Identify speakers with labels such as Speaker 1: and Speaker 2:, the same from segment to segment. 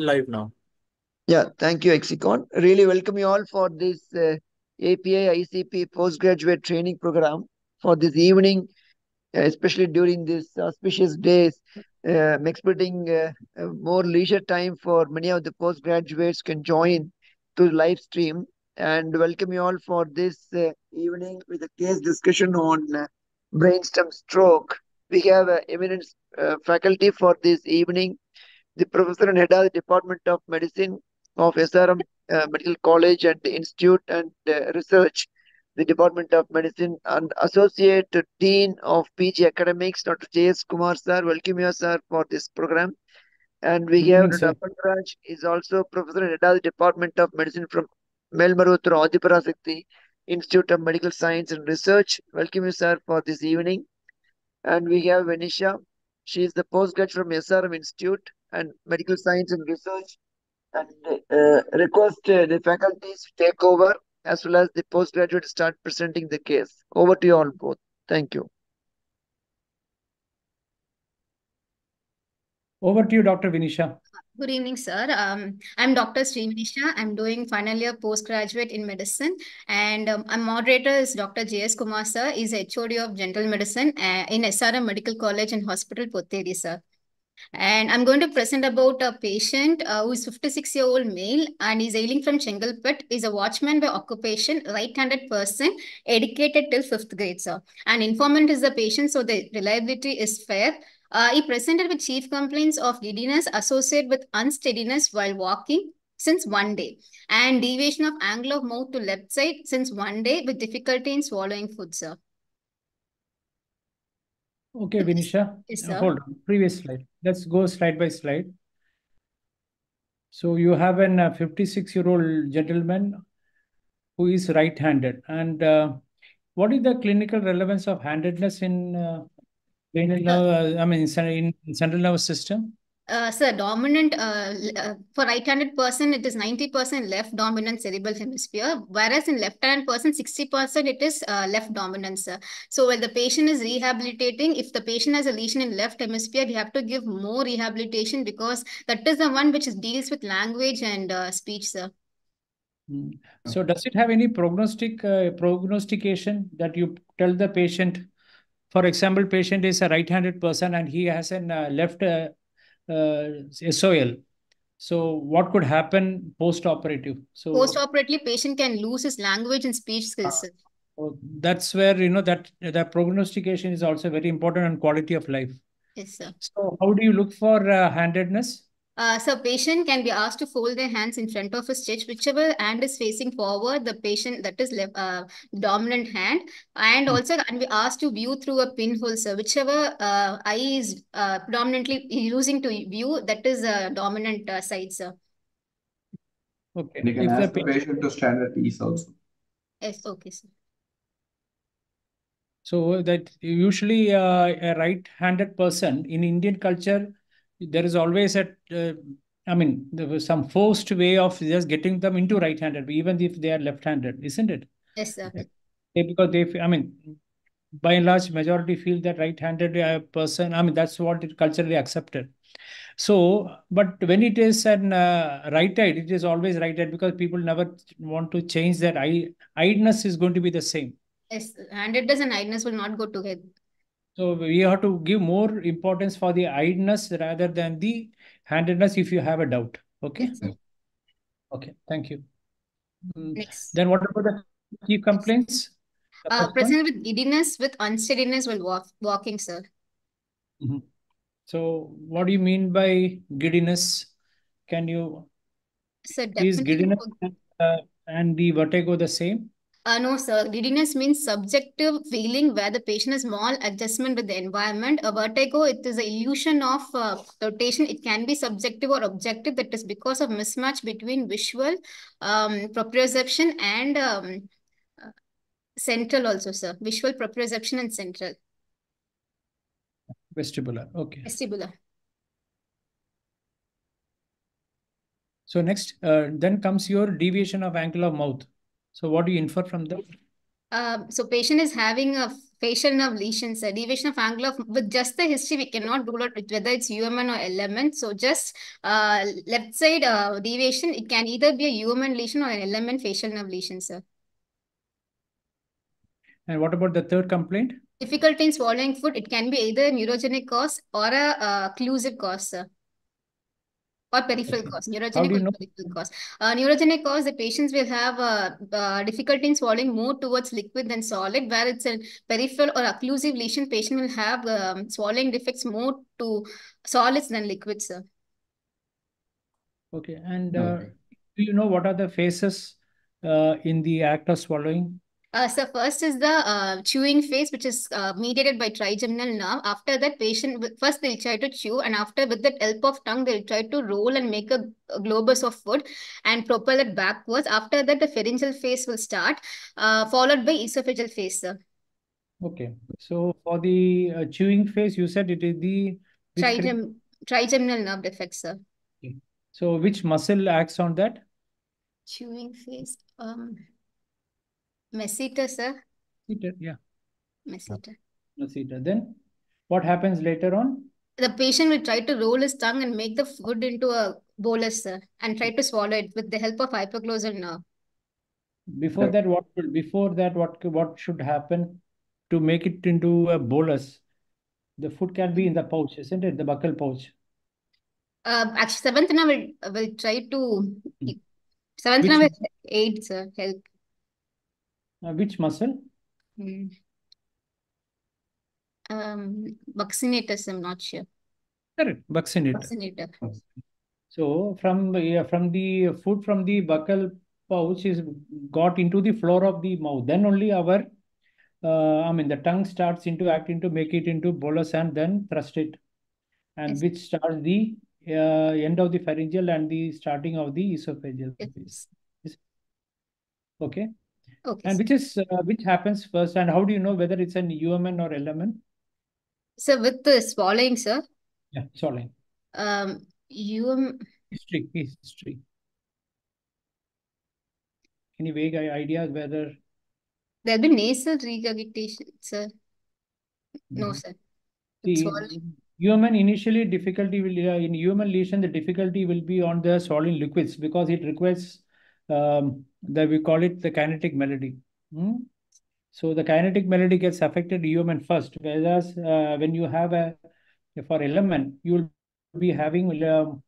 Speaker 1: live now.
Speaker 2: Yeah, thank you, Exicon. Really welcome you all for this uh, API ICP postgraduate training program for this evening, uh, especially during these auspicious days. Uh, I'm expecting uh, uh, more leisure time for many of the postgraduates can join to live stream and welcome you all for this uh, evening with a case discussion on uh, brainstem stroke. We have eminent faculty for this evening, the professor and head of the Department of Medicine of SRM uh, Medical College and Institute and uh, Research, the Department of Medicine, and Associate Dean of PG Academics, Dr. J.S. Kumar sir. Welcome you, sir, for this program. And we have. Dr. Raj is also professor and head of the Department of Medicine from Melmaruthur Adiparasakti Institute of Medical Science and Research. Welcome you, sir, for this evening. And we have Venisha. She is the postgrad from SRM Institute and Medical Science and Research. And uh, request uh, the faculties take over as well as the postgraduate start presenting the case. Over to you all both. Thank you.
Speaker 3: Over to you, Dr. Vinisha.
Speaker 4: Good evening, sir. Um, I'm Dr. Srivanisha. I'm doing final year postgraduate in medicine, and um, our moderator is Dr. J.S. Kumar, sir. He's HOD of General Medicine uh, in SRM Medical College and Hospital, Potheri, sir. And I'm going to present about a patient uh, who is 56 year old male and is ailing from Chengalpet. Is a watchman by occupation, right-handed person, educated till fifth grade, sir. And informant is the patient, so the reliability is fair. Uh, he presented with chief complaints of giddiness associated with unsteadiness while walking since one day and deviation of angle of mouth to left side since one day with difficulty in swallowing food, sir.
Speaker 3: Okay, Vinisha.
Speaker 4: Yes,
Speaker 3: Uh,
Speaker 4: sir.
Speaker 3: Hold on. Previous slide. Let's go slide by slide. So you have an uh, 56 year old gentleman who is right-handed. And uh, what is the clinical relevance of handedness in uh, cranial nerve, uh, I mean, in, in central nervous system?
Speaker 4: Uh, sir, dominant uh, uh, for right-handed person, it is 90% left dominant cerebral hemisphere, whereas in left-handed person, 60% it is uh, left dominant, sir. So while the patient is rehabilitating, if the patient has a lesion in left hemisphere, we have to give more rehabilitation because that is the one which is, deals with language and uh, speech, sir.
Speaker 3: Mm. So does it have any prognostic uh, prognostication that you tell the patient? For example, patient is a right-handed person and he has a uh, left uh, uh, SOL. So what could happen post-operative? So
Speaker 4: Post-operatively, patient can lose his language and speech skills, sir.
Speaker 3: uh, that's where you know that that prognostication is also very important and quality of life.
Speaker 4: Yes, sir.
Speaker 3: So how do you look for uh, handedness?
Speaker 4: Uh, so patient can be asked to fold their hands in front of a chest, whichever hand is facing forward, the patient that is left, uh, dominant hand, and also can be asked to view through a pinhole, sir. Whichever uh, eye is uh, predominantly using to view, that is a dominant uh, side, sir.
Speaker 3: Okay.
Speaker 5: And you can
Speaker 3: If
Speaker 5: ask the
Speaker 3: pa-
Speaker 5: patient to stand at ease also.
Speaker 4: Yes, okay, sir.
Speaker 3: So that usually uh, a right-handed person in Indian culture, there is always a, uh, I mean, there was some forced way of just getting them into right-handed, even if they are left-handed, isn't it?
Speaker 4: Yes, sir.
Speaker 3: They- Because they, I mean, by and large, majority feel that right-handed uh, person, I mean, that's what is culturally accepted. So, but when it is an uh, right eye, it is always right eye because people never want to change that eye. Eyedness is going to be the same.
Speaker 4: Yes, handedness and eyedness will not go together.
Speaker 3: So we have to give more importance for the eyedness rather than the handedness if you have a doubt. Okay.
Speaker 4: Yes.
Speaker 3: Okay. Thank you. Mm,
Speaker 4: Next.
Speaker 3: Then what about the key complaints? The
Speaker 4: Uh,
Speaker 3: first one?
Speaker 4: present with giddiness with unsteadiness while walk, walking, sir.
Speaker 3: Mhm. So what do you mean by giddiness? Can you,
Speaker 4: So
Speaker 3: is
Speaker 4: definitely.
Speaker 3: giddiness uh, and the vertigo the same?
Speaker 4: Uh, no, sir. Giddiness means subjective feeling where the patient has small adjustment with the environment. A vertigo, it is an illusion of uh, rotation. It can be subjective or objective. That is because of mismatch between visual um, proprioception and um, uh, central also, sir. Visual proprioception and central.
Speaker 3: Vestibular. Okay.
Speaker 4: Vestibular.
Speaker 3: So next, uh, then comes your deviation of angle of mouth. So what do you infer from that?
Speaker 4: Um, so patient is having a facial nerve lesion, sir. Deviation of angle of with just the history, we cannot rule out whether it's UMN or LMN. So just uh, left side uh, deviation, it can either be a UMN lesion or an LMN facial nerve lesion, sir.
Speaker 3: And what about the third complaint?
Speaker 4: Difficulty in swallowing food, it can be either a neurogenic cause or a uh, occlusive cause, sir. Or peripheral cause, neurogenic or peripheral cause. Uh, neurogenic cause, the patients will have uh, uh, difficulty in swallowing more towards liquid than solid, where it's a peripheral or occlusive lesion, patient will have um, swallowing defects more to solids than liquids, sir.
Speaker 3: Okay, and okay. do you know what are the phases in the act of swallowing?
Speaker 4: Uh, so first is the uh, chewing phase, which is uh, mediated by trigeminal nerve. After that, patient first they'll try to chew, and after with the help of tongue, they'll try to roll and make a, a globus of food and propel it backwards. After that, the pharyngeal phase will start, uh, followed by esophageal phase. Sir.
Speaker 3: Okay, so for the uh, chewing phase, you said it is the
Speaker 4: Trigem trigeminal nerve defect, sir.
Speaker 3: Okay. So which muscle acts on that?
Speaker 4: Chewing phase. Um. Masseter, sir.
Speaker 3: Masseter, yeah.
Speaker 4: Masseter.
Speaker 3: Masseter. Then what happens later on?
Speaker 4: The patient will try to roll his tongue and make the food into a bolus, sir, and try to swallow it with the help of hypoglossal nerve.
Speaker 3: Before that, what before that what what should happen to make it into a bolus? The food can be in the pouch, isn't it? The buccal pouch.
Speaker 4: Uh, actually, seventh now will will try to seventh now will aid, sir, help.
Speaker 3: Uh, which muscle?
Speaker 4: Hmm. Um, buccinatus, I'm not sure.
Speaker 3: Correct, buccinator.
Speaker 4: Buccinator.
Speaker 3: So from uh, from the food from the buccal pouch is got into the floor of the mouth. Then only our, uh, I mean, the tongue starts into acting to make it into bolus and then thrust it, and yes. which starts the uh, end of the pharyngeal and the starting of the esophageal.
Speaker 4: Yes.
Speaker 3: Okay.
Speaker 4: Okay.
Speaker 3: And which is uh, which happens first, and how do you know whether it's an UMN or LMN?
Speaker 4: So with the swallowing, sir.
Speaker 3: Yeah, swallowing.
Speaker 4: Um, UM.
Speaker 3: History, history. Any vague idea whether?
Speaker 4: There'll be nasal regurgitation, sir. No, mm -hmm. sir.
Speaker 3: The UMN initially difficulty will uh, in UMN lesion the difficulty will be on the swallowing liquids because it requires um, that we call it the kinetic melody. Hmm? So the kinetic melody gets affected UMN first, whereas uh, when you have a for LMN, you will be having um,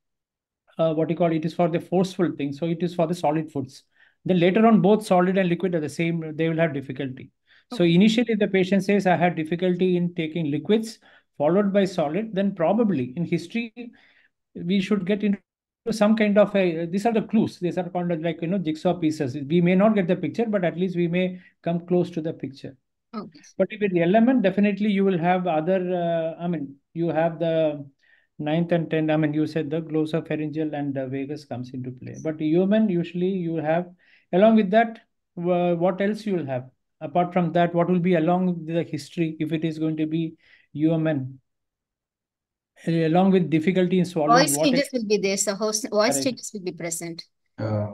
Speaker 3: uh, what you call it is for the forceful thing. So it is for the solid foods. Then later on, both solid and liquid are the same. They will have difficulty. Okay. So initially, the patient says, "I had difficulty in taking liquids, followed by solid." Then probably in history, we should get into some kind of a these are the clues. These are kind of like you know jigsaw pieces. We may not get the picture but at least we may come close to the picture.
Speaker 4: Okay.
Speaker 3: but if it's LMN definitely you will have other uh, i mean you have the ninth and tenth i mean you said the glossopharyngeal and the vagus comes into play. But UMN usually you have along with that uh, what else you will have? Apart from that what will be along the history if it is going to be UMN along with difficulty in swallowing
Speaker 4: voice changes will be there so host voice changes will be present.
Speaker 3: Uh,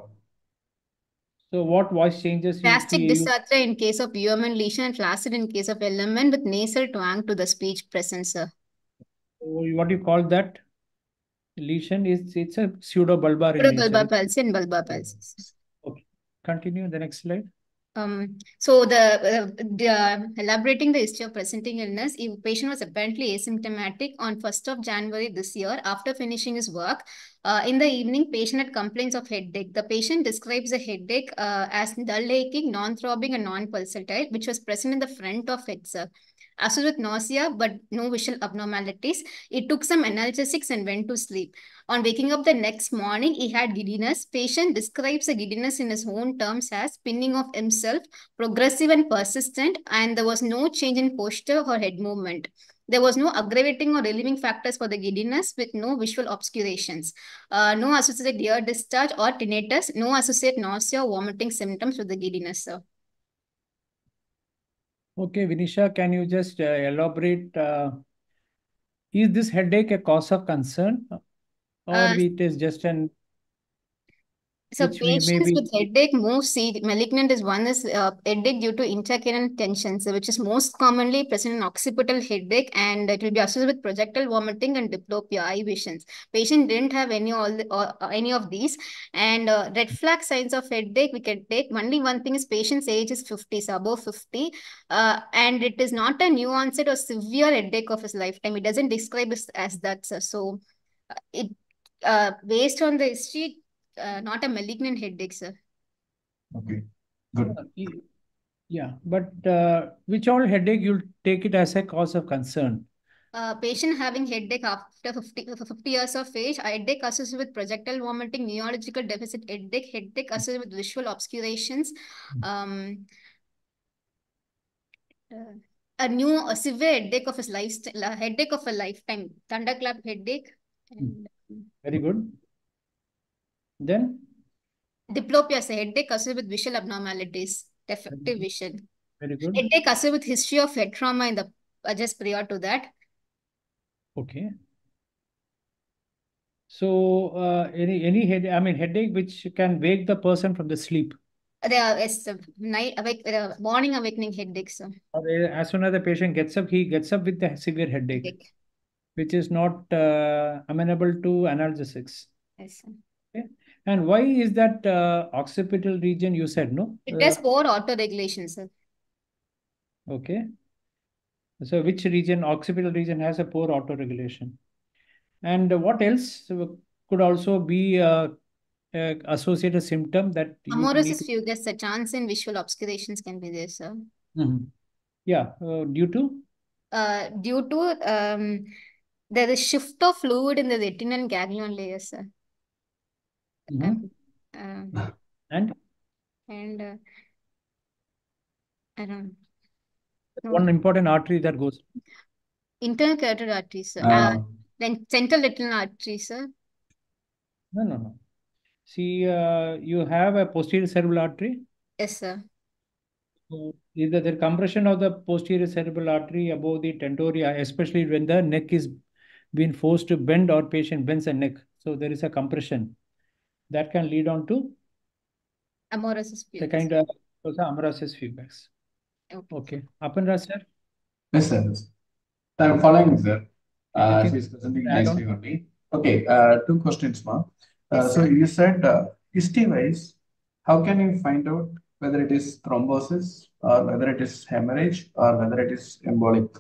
Speaker 3: so what voice changes
Speaker 4: spastic dysarthria in case of UMN lesion and flaccid in case of LMN with nasal twang to the speech present sir.
Speaker 3: What do you call that? Lesion is it's a pseudobulbar
Speaker 4: pseudobulbar palsy and bulbar palsy
Speaker 3: okay. Continue the next slide
Speaker 4: um, so the, uh, the uh, elaborating the history of presenting illness, if patient was apparently asymptomatic on 1st of January this year after finishing his work. Uh, in the evening, patient had complaints of headache. The patient describes the headache uh, as dull aching, non-throbbing and non-pulsatile, which was present in the front of sir as well with nausea but no visual abnormalities. He took some analgesics and went to sleep. On waking up the next morning, he had giddiness. Patient describes the giddiness in his own terms as spinning of himself, progressive and persistent, and there was no change in posture or head movement. There was no aggravating or relieving factors for the giddiness with no visual obscurations. Uh, no associated ear discharge or tinnitus, no associated nausea or vomiting symptoms with the giddiness, sir.
Speaker 3: Okay, Vinisha, can you just uh, elaborate? Uh, is this headache a cause of concern or uh, it is just an...
Speaker 4: So
Speaker 3: which
Speaker 4: patients
Speaker 3: maybe
Speaker 4: with headache, most see malignant is one is uh, headache due to intracranial tension, so which is most commonly present in occipital headache, and it will be associated with projectile vomiting and diplopia, eye visions. Patient didn't have any all the, or, uh, any of these, and uh, red flag signs of headache we can take. Only one thing is patient's age is 50, so above 50, uh, and it is not a new onset or severe headache of his lifetime. It doesn't describe it as that, sir. So uh, it uh, based on the history uh, not a malignant headache, sir.
Speaker 1: Okay, good.
Speaker 3: uh, yeah, but uh, which all headache you'll take it as a cause of concern?
Speaker 4: Uh, patient having headache after 50, 50 years of age, headache associated with projectile vomiting, neurological deficit headache, headache associated with visual obscurations, um, uh, a new a severe headache of his lifestyle, a headache of a lifetime, thunderclap headache, and
Speaker 3: Very good. Then,
Speaker 4: diplopia is a headache associated with visual abnormalities, defective vision.
Speaker 3: very good.
Speaker 4: Headache associated with history of head trauma in the uh, just prior to that.
Speaker 3: Okay. So, uh, any any head, I mean headache which can wake the person from the sleep.
Speaker 4: There is a night awake, uh, morning awakening headache, sir.
Speaker 3: Or uh, as soon as the patient gets up, he gets up with the severe headache,
Speaker 4: Headache.
Speaker 3: which is not uh, amenable to analgesics.
Speaker 4: Yes, sir.
Speaker 3: And why is that uh, occipital region you said, no?
Speaker 4: It has poor autoregulation, sir.
Speaker 3: Okay. So which region, occipital region has a poor autoregulation? And what else could also be a, a associated symptom that need
Speaker 4: Amaurosis
Speaker 3: to-
Speaker 4: fugax, chance in visual obscurations can be there, sir.
Speaker 3: Mhm. Yeah, uh, due to?
Speaker 4: Uh, due to um, there is shift of fluid in the retinal ganglion layer, sir.
Speaker 3: Mhm.
Speaker 4: Um, uh,
Speaker 3: And
Speaker 4: and uh, I don't know.
Speaker 3: one important artery that goes.
Speaker 4: Internal carotid artery, sir.
Speaker 1: Uh,
Speaker 4: Uh, then central retinal artery, sir.
Speaker 3: No, no, no. See, uh, you have a posterior cerebral artery.
Speaker 4: Yes, sir.
Speaker 3: So either the compression of the posterior cerebral artery above the tentoria, especially when the neck is being forced to bend or patient bends the neck. So there is a compression that can lead on to
Speaker 4: Amaurosis
Speaker 3: the kind of also amaurosis fugax.
Speaker 4: Okay.
Speaker 3: Okay. Apanraj sir?
Speaker 1: Yes, sir. yes. I'm following, sir. Uh,
Speaker 3: Anything
Speaker 1: she's presenting
Speaker 3: to on?
Speaker 1: nicely only. Okay, uh, two questions, ma'am. Uh,
Speaker 4: Yes,
Speaker 1: so
Speaker 4: sir.
Speaker 1: you said, uh, history-wise, how can you find out whether it is thrombosis or whether it is hemorrhage or whether it is embolic?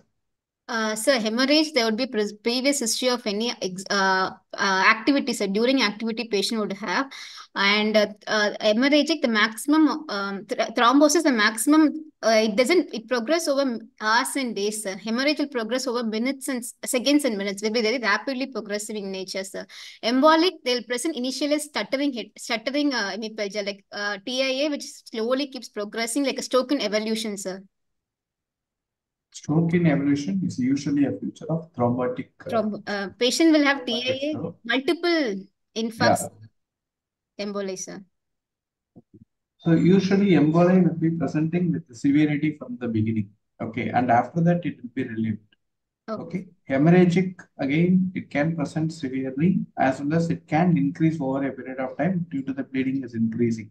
Speaker 4: Uh, so hemorrhage, there would be pre previous history of any uh, uh, activity, so during activity patient would have. And uh, uh, hemorrhagic, the maximum um, th thrombosis, the maximum, it doesn't, it progress over hours and days, sir. Hemorrhage will progress over minutes and seconds and minutes, will be very rapidly progressive in nature, sir. Embolic, they'll present initially stuttering hit, stuttering uh, hemiplegia, like TIA, which slowly keeps progressing like a stroke in evolution, sir.
Speaker 1: Stroke in evolution is usually a feature of thrombotic. uh,
Speaker 4: Thromb uh, patient will have TIA, multiple infarcts, emboli, sir.
Speaker 1: So usually emboli will be presenting with the severity from the beginning. Okay, and after that it will be relieved.
Speaker 4: Okay.
Speaker 1: Okay, hemorrhagic again, it can present severely as well as it can increase over a period of time due to the bleeding is increasing.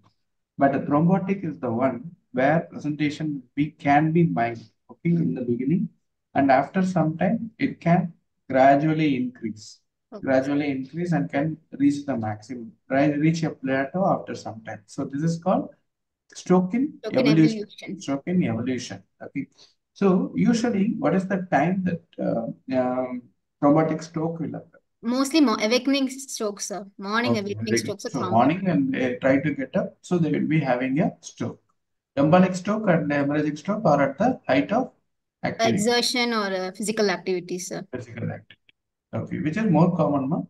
Speaker 1: But a thrombotic is the one where presentation be can be mild, okay, in the beginning, and after some time it can gradually increase,
Speaker 4: Okay.
Speaker 1: gradually increase and can reach the maximum, right, reach a plateau after some time. So this is called stroke in
Speaker 4: Stroke
Speaker 1: evolution.
Speaker 4: evolution.
Speaker 1: Stroke in evolution. Okay. So usually, what is the time that uh, um, thrombotic stroke will occur?
Speaker 4: Mostly mo awakening strokes, sir. Morning
Speaker 1: Okay,
Speaker 4: awakening strokes
Speaker 1: So morning and they try to get up, so they will be having a stroke. Embolic stroke and hemorrhagic stroke are at the height of activity,
Speaker 4: Exertion or uh, physical activity, sir.
Speaker 1: physical activity. Okay, which is more common, ma?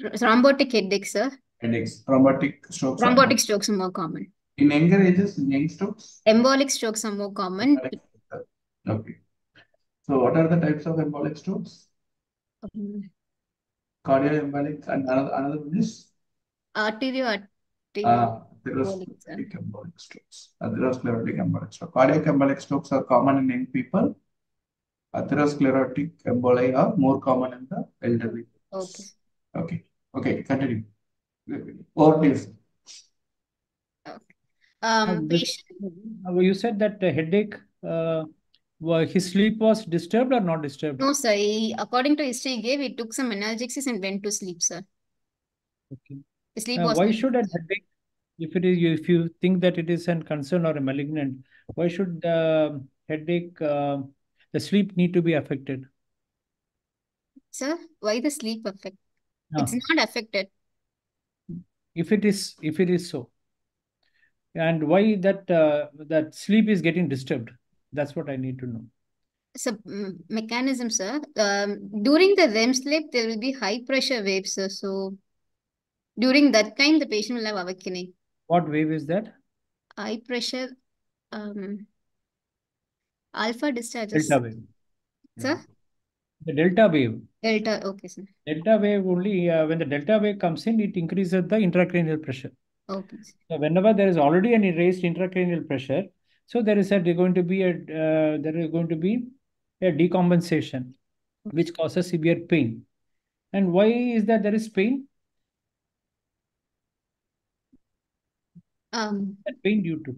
Speaker 4: Thrombotic headache, sir.
Speaker 1: Headaches, thrombotic strokes. are
Speaker 4: strokes are more common.
Speaker 1: In younger ages, in young strokes.
Speaker 4: Embolic strokes are more common.
Speaker 1: Embolic strokes are- Okay. So what are the types of embolic strokes?
Speaker 4: Um,
Speaker 1: Cardioembolic and another, another one is
Speaker 4: Arterio, arterio.
Speaker 1: uh,
Speaker 4: Embolic, sir.
Speaker 1: atherosclerotic embolic strokes. Atherosclerotic embolic stroke. Cardiac embolic strokes are common in young people. Atherosclerotic emboli are more common in the elderly.
Speaker 4: Okay.
Speaker 1: Okay. Okay, continue. Over to you, sir.
Speaker 3: Uh,
Speaker 4: Um, patient,
Speaker 3: uh, you said that the headache, uh, wa- his sleep was disturbed or not disturbed?
Speaker 4: no, sir. He, according to history he gave, he took some analgesics and went to sleep, sir.
Speaker 3: Okay.
Speaker 4: The sleep
Speaker 3: Uh,
Speaker 4: was
Speaker 3: why
Speaker 4: not
Speaker 3: should a headache, if it is, if you think that it is a concern or a malignant, why should the headache, uh, the sleep need to be affected?
Speaker 4: Sir, why the sleep affect? It's
Speaker 3: Ah.
Speaker 4: not affected.
Speaker 3: If it is, if it is so. And why that, uh, that sleep is getting disturbed? That's what I need to know.
Speaker 4: It's a mm, mechanism, sir. Um, during the REM sleep, there will be high pressure waves, sir. So during that time, the patient will have awakening.
Speaker 3: What wave is that?
Speaker 4: High pressure, um, alpha discharges.
Speaker 3: Delta wave.
Speaker 4: Sir,
Speaker 3: The delta wave.
Speaker 4: delta. Okay, sir.
Speaker 3: Delta wave only, uh, when the delta wave comes in, it increases the intracranial pressure.
Speaker 4: Okay. sir.
Speaker 3: So whenever there is already an raised intracranial pressure, so there is a there going to be a uh, there is going to be a decompensation, which causes severe pain. And why is that there is pain?
Speaker 4: Um,
Speaker 3: That pain due to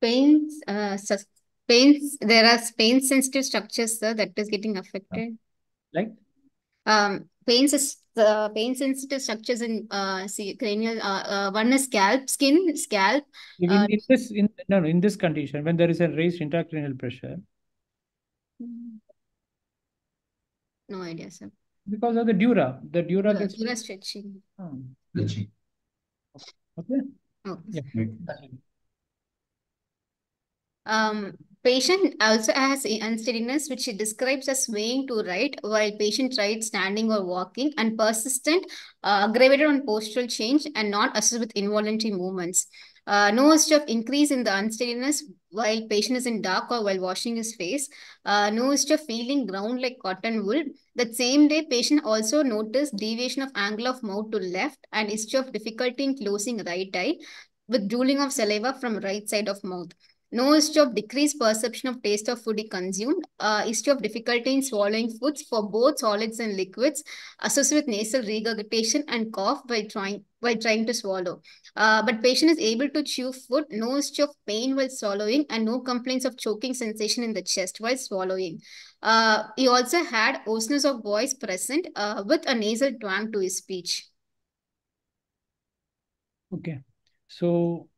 Speaker 4: pains, uh, sus pains. There are pain sensitive structures, sir, that is getting affected.
Speaker 3: like
Speaker 4: Um, pains is the pain sensitive structures in uh, see, cranial. Uh, uh, one is scalp, skin, scalp.
Speaker 3: in,
Speaker 4: Uh,
Speaker 3: in this in no, no in this condition when there is a raised intracranial pressure
Speaker 4: No idea, sir.
Speaker 3: because of the dura, the dura
Speaker 4: Uh,
Speaker 3: gets
Speaker 4: dura stretching.
Speaker 3: Hmm.
Speaker 1: Richie.
Speaker 3: Okay.
Speaker 4: Oh.
Speaker 3: Yeah.
Speaker 4: Um, patient also has unsteadiness, which she describes as swaying to right while patient tried standing or walking, and persistent, uh, aggravated on postural change and not associated with involuntary movements. Uh, no history of increase in the unsteadiness while patient is in dark or while washing his face. Uh, no history of feeling ground like cotton wool. That same day, patient also noticed deviation of angle of mouth to left and history of difficulty in closing right eye with drooling of saliva from right side of mouth. No history of decreased perception of taste of food he consumed. Uh, history of difficulty in swallowing foods for both solids and liquids, associated with nasal regurgitation and cough while trying while trying to swallow. Uh, but patient is able to chew food. No history of pain while swallowing, and no complaints of choking sensation in the chest while swallowing. Uh, he also had hoarseness of voice present uh, with a nasal twang to his speech.
Speaker 3: Okay. So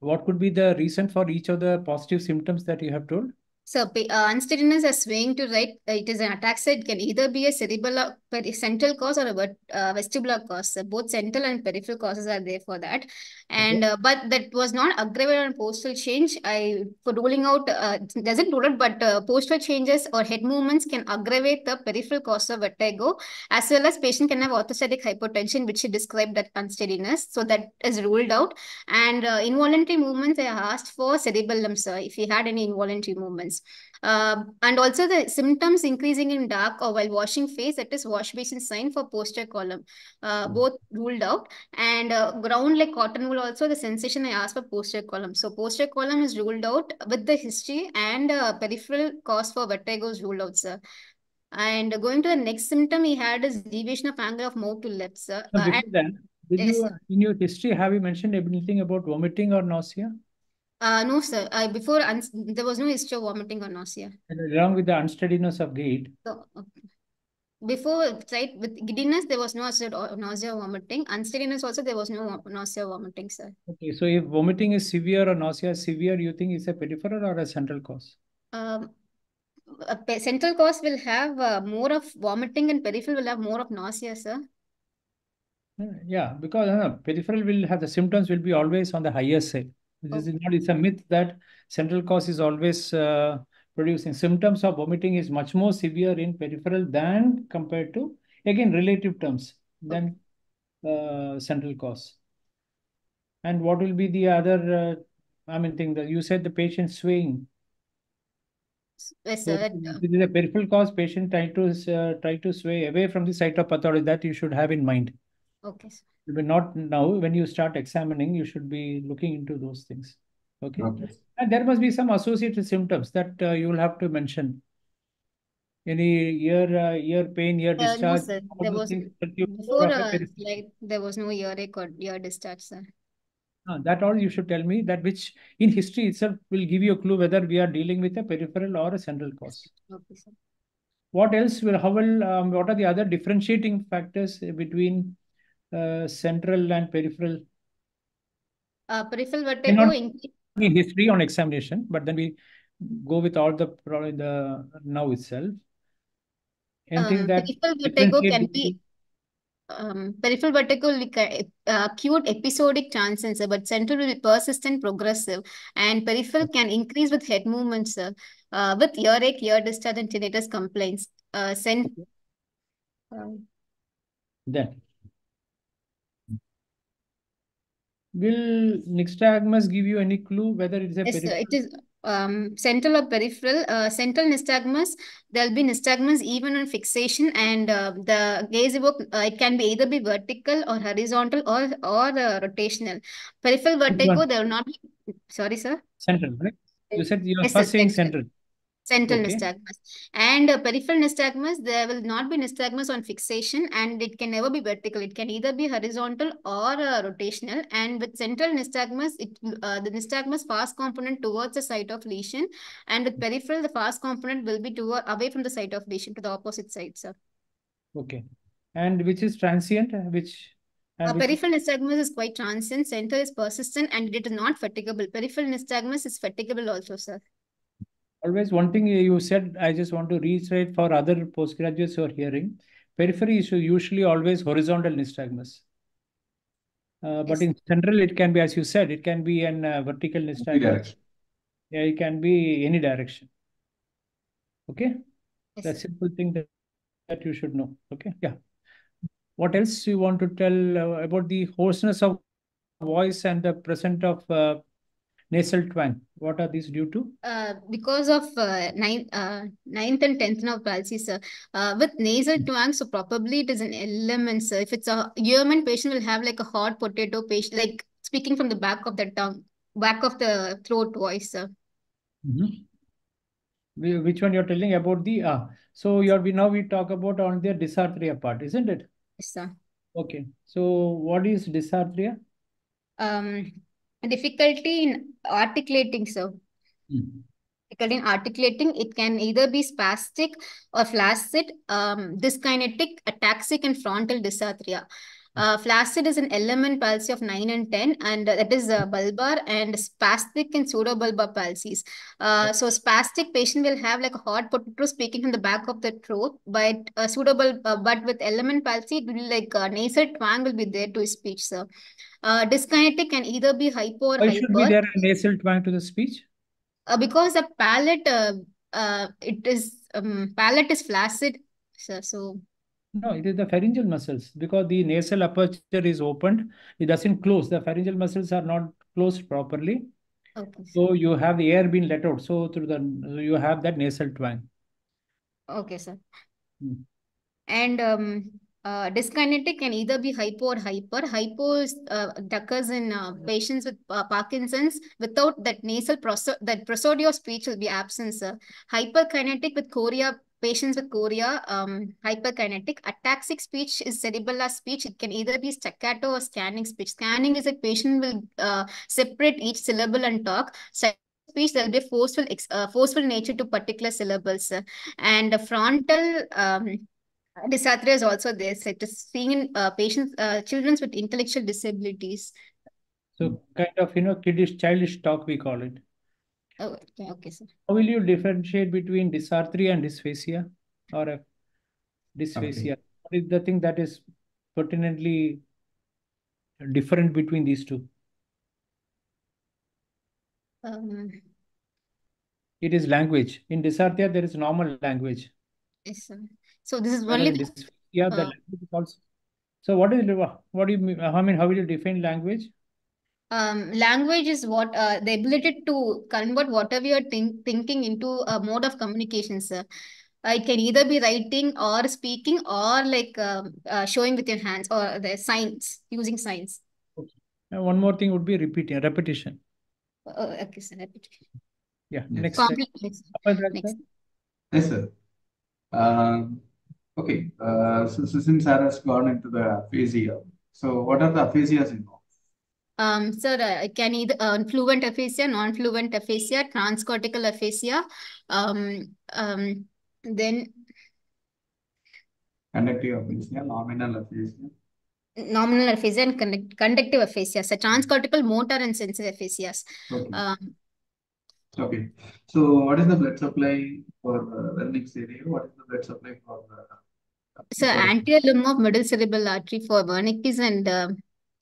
Speaker 3: what could be the reason for each of the positive symptoms that you have told?
Speaker 4: So, uh, unsteadiness as swaying to right, it is an ataxia. It can either be a cerebral, or peri- central cause or a vert- uh, vestibular cause. So both central and peripheral causes are there for that. And uh, but that was not aggravated on postal change. I for ruling out uh, doesn't rule it, but uh, postal changes or head movements can aggravate the peripheral cause of vertigo, as well as patient can have orthostatic hypotension, which she described that unsteadiness. So that is ruled out. And uh, involuntary movements, I asked for cerebellum, sir, if he had any involuntary movements. Uh, and also the symptoms increasing in dark or while washing face, that is wash basin sign for posterior column, uh, both ruled out. And uh, ground like cotton wool also, the sensation I asked for posterior column. So posterior column is ruled out with the history and uh, peripheral cause for vertigo is ruled out, sir. And going to the next symptom he had is deviation of angle of mouth to left, sir. Uh, and,
Speaker 3: that, did
Speaker 4: yes,
Speaker 3: you,
Speaker 4: sir.
Speaker 3: in your history, have you mentioned anything about vomiting or nausea?
Speaker 4: Uh, no, sir. Uh, before, there was no history of vomiting or nausea.
Speaker 3: And along with the unsteadiness of gait,
Speaker 4: So, okay. Before, right, with giddiness, there was no nausea or vomiting. Unsteadiness also, there was no nausea or vomiting, sir.
Speaker 3: okay, so if vomiting is severe or nausea is severe, you think it's a peripheral or a central cause?
Speaker 4: Um, a central cause will have uh, more of vomiting and peripheral will have more of nausea, sir.
Speaker 3: Uh, Yeah, because uh, peripheral will have the symptoms will be always on the higher side. This is not, it's a myth that central cause is always uh, producing symptoms of vomiting is much more severe in peripheral than compared to, again, relative terms than uh, central cause. And what will be the other, uh, I mean, thing that you said the patient swaying.
Speaker 4: Yes,
Speaker 3: So
Speaker 4: sir. uh,
Speaker 3: this is a peripheral cause, patient try to uh, try to sway away from the site of pathology that you should have in mind.
Speaker 4: Okay, sir.
Speaker 3: But not now, when you start examining, you should be looking into those things. Okay.
Speaker 1: Okay.
Speaker 3: And there must be some associated symptoms that uh, you will have to mention Any ear, uh, ear pain, ear
Speaker 4: Uh, no,
Speaker 3: discharge?
Speaker 4: sir. There was
Speaker 3: things that
Speaker 4: before
Speaker 3: of
Speaker 4: uh, like there was no earache or ear discharge, sir.
Speaker 3: Ah, that all you should tell me that which in history itself will give you a clue whether we are dealing with a peripheral or a central cause.
Speaker 4: Okay, sir.
Speaker 3: What else will, how will, um, what are the other differentiating factors between central and peripheral?
Speaker 4: Uh, peripheral
Speaker 3: not
Speaker 4: in
Speaker 3: history on examination, but then we go with all the, probably the now itself. Anything
Speaker 4: um,
Speaker 3: that
Speaker 4: peripheral vertigo can be um, peripheral vertigo uh, acute episodic transient, sir, but central will be persistent progressive and peripheral can increase with head movements, sir, uh, with earache, ear discharge and tinnitus complaints. Uh, cent um,
Speaker 3: Then. Will nystagmus give you any clue whether it's a
Speaker 4: Yes,
Speaker 3: peripheral?
Speaker 4: It is um, central or peripheral. Uh, central nystagmus, there'll be nystagmus even on fixation, and uh, the gaze evoke, uh, it can be either be vertical or horizontal or or uh, rotational. Peripheral vertigo, there will not be. Sorry, sir.
Speaker 3: Central, right? You said you are
Speaker 4: Yes,
Speaker 3: first saying
Speaker 4: central.
Speaker 3: central.
Speaker 4: Central
Speaker 3: Okay.
Speaker 4: nystagmus. And uh, peripheral nystagmus, there will not be nystagmus on fixation and it can never be vertical. It can either be horizontal or uh, rotational. And with central nystagmus, it uh, the nystagmus fast component towards the site of lesion. And with peripheral, the fast component will be toward away from the site of lesion to the opposite side, sir.
Speaker 3: Okay. And which is transient, uh, which
Speaker 4: Uh,
Speaker 3: and which
Speaker 4: peripheral nystagmus is quite transient. center is persistent and it is not fatigable. Peripheral nystagmus is fatigable also, sir.
Speaker 3: Always one thing you said, I just want to reiterate for other postgraduates who are hearing. Periphery is usually always horizontal nystagmus. Uh, but
Speaker 4: Yes.
Speaker 3: in central, it can be, as you said, it can be an uh, vertical nystagmus.
Speaker 1: direction.
Speaker 3: Yeah, it can be any direction. Okay,
Speaker 4: Yes,
Speaker 3: that's simple thing that, that you should know. Okay, yeah. What else you want to tell uh, about the hoarseness of voice and the present of uh, nasal twang? What are these due to?
Speaker 4: Uh, because of uh, ninth, uh, ninth and tenth nerve palsy, sir. Uh, with nasal twang, so probably it is an LMN, sir. If it's a UMN patient, will have like a hot potato patient, like speaking from the back of the tongue, back of the throat voice, sir.
Speaker 3: Mhm. Whi- Which one you're telling about the ah? So you're we now we talk about on the dysarthria part, isn't it?
Speaker 4: Yes, sir.
Speaker 3: Okay. So what is dysarthria?
Speaker 4: Um, difficulty in articulating, sir.
Speaker 3: Hmm.
Speaker 4: Difficulty in articulating, it can either be spastic or flaccid, um, dyskinetic, ataxic, and frontal dysarthria. Uh, flaccid is an LMN palsy of 9 and 10, and uh, that is uh, bulbar and spastic and pseudobulbar palsies. Uh, so spastic patient will have like a hot potato speaking from the back of the throat, but uh, pseudobulb, uh, but with LMN palsy, it will like uh, nasal twang will be there to his speech, sir. Uh, dyskinetic can either be hypo or
Speaker 3: Why should be there a nasal twang to the speech?
Speaker 4: Uh, because the palate, uh, uh, it is um, palate is flaccid, so, so
Speaker 3: No, it is the pharyngeal muscles because the nasal aperture is opened. It doesn't close. The pharyngeal muscles are not closed properly.
Speaker 4: okay.
Speaker 3: So you have the air being let out. So through the you have that nasal twang.
Speaker 4: Okay, sir.
Speaker 3: Hmm.
Speaker 4: And um, uh, dyskinetic can either be hypo or hyper. Hypo uh, occurs in uh, patients with uh, Parkinson's without that nasal proso that prosody of speech will be absent, sir. Hyperkinetic with chorea, patients with chorea, um, hyperkinetic. Ataxic speech is cerebellar speech. It can either be staccato or scanning speech. Scanning is a patient will uh, separate each syllable and talk. Speech, there will be forceful, uh, forceful nature to particular syllables. sir. And frontal um, dysarthria is also there. So it is seen in uh, patients, uh, children with intellectual disabilities.
Speaker 3: So kind of you know kiddish childish talk we call it.
Speaker 4: Oh, okay, okay, sir.
Speaker 3: How will you differentiate between dysarthria and dysphasia or a dysphasia? What is the thing that is pertinently different between these two?
Speaker 4: Um,
Speaker 3: It is language. In dysarthria, there is normal language.
Speaker 4: yes, sir. So this is
Speaker 3: Whereas
Speaker 4: only
Speaker 3: in
Speaker 4: the,
Speaker 3: dysphasia, the
Speaker 4: uh,
Speaker 3: language is also. So what is what do you mean? I mean, how will you define language?
Speaker 4: um, language is what uh, the ability to convert whatever you're think, thinking into a mode of communication, sir. Uh, it can either be writing or speaking or like um, uh, showing with your hands or the signs, using signs.
Speaker 3: And one more thing would be repeating, repetition.
Speaker 4: Uh, okay, sir. Repeat.
Speaker 3: Yeah.
Speaker 1: Yes.
Speaker 3: Next.
Speaker 4: Complex.
Speaker 3: Upper
Speaker 4: Next.
Speaker 1: Yes, sir. Um, okay, uh, so, so since Sarah has gone into the aphasia, so what are the aphasias involved?
Speaker 4: Um, sir, uh, I can either uh, fluent aphasia, non-fluent aphasia, transcortical aphasia, um, um, then
Speaker 1: Conductive aphasia, nominal aphasia.
Speaker 4: nominal aphasia and conduct conductive aphasia. So transcortical motor and sensory aphasias.
Speaker 1: Okay.
Speaker 4: Um,
Speaker 1: Okay. So what is the blood supply for uh, Wernicke's area? What is the blood supply for uh,
Speaker 4: so anterior limb of middle cerebral artery for Wernicke's and uh,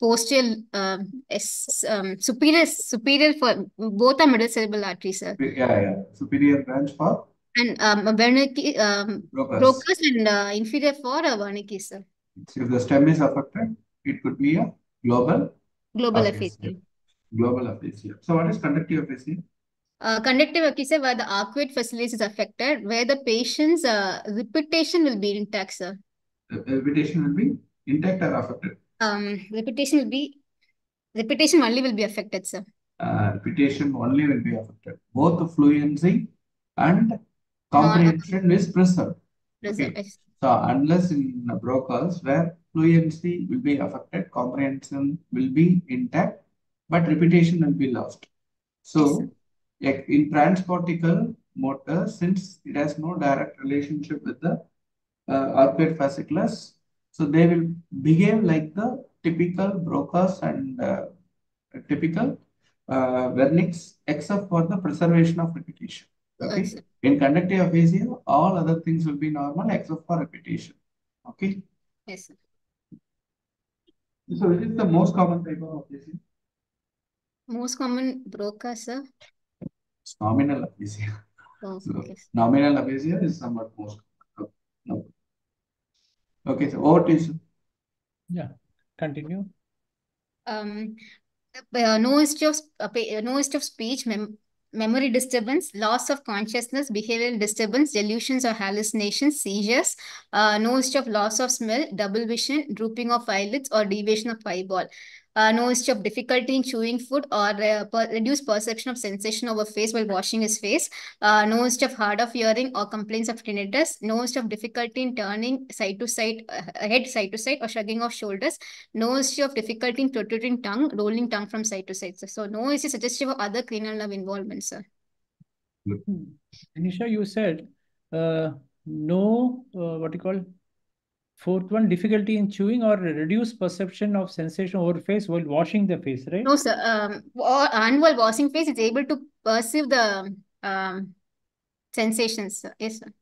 Speaker 4: posterior, uh, is, um, superior, superior for both are middle cerebral arteries, sir.
Speaker 1: Yeah, yeah. Superior branch for
Speaker 4: And um, Wernicke, um.
Speaker 1: Broca's
Speaker 4: and uh, inferior for uh, Wernicke's, sir.
Speaker 1: So if the stem is affected, it could be a global
Speaker 4: Global
Speaker 1: aphasia.
Speaker 4: aphasia.
Speaker 1: Global aphasia. So what is conductive aphasia?
Speaker 4: Uh, conductive aphasia where the arcuate fasciculus is affected, where the patient's uh, repetition will be intact, sir.
Speaker 1: The repetition will be intact or affected.
Speaker 4: Um, repetition will be, repetition only will be affected, sir.
Speaker 1: Uh, repetition only will be affected. Both the fluency and comprehension is preserved.
Speaker 4: Preserve-
Speaker 1: Okay. So unless in the Broca's where fluency will be affected, comprehension will be intact, but repetition will be lost. So
Speaker 4: sir.
Speaker 1: Like in transcortical motor, since it has no direct relationship with the uh, arcuate fasciculus, so they will behave like the typical Broca's and uh, typical uh, Wernicke's, except for the preservation of repetition. Okay.
Speaker 4: Yes.
Speaker 1: In conductive aphasia, all other things will be normal except for repetition. Okay.
Speaker 4: Yes, sir.
Speaker 1: So which is the most common type of aphasia?
Speaker 4: Most common Broca, sir.
Speaker 1: It's nominal aphasia.
Speaker 4: Oh,
Speaker 1: So
Speaker 4: okay.
Speaker 1: nominal aphasia is somewhat most common. No. Okay, so over to you. sir.
Speaker 3: Yeah, continue.
Speaker 4: Um, uh, no history of uh, no history of speech, mem memory disturbance, loss of consciousness, behavioral disturbance, delusions or hallucinations, seizures, uh, no history of loss of smell, double vision, drooping of eyelids or deviation of eyeball. Uh, no history of difficulty in chewing food or uh, per reduced perception of sensation over face while washing his face. Uh, no history of hard of hearing or complaints of tinnitus. No history of difficulty in turning side to side, uh, head side to side or shrugging of shoulders no history of difficulty in protruding tongue, rolling tongue from side to side. sir. So no history suggestive of other cranial nerve involvement, sir.
Speaker 3: Anisha, you said uh, no, uh, what you call fourth one, difficulty in chewing or reduced perception of sensation over face while washing the face, right?
Speaker 4: No, sir. Um, or, and while washing face, it's able to perceive the um sensations. sir. Yes, sir.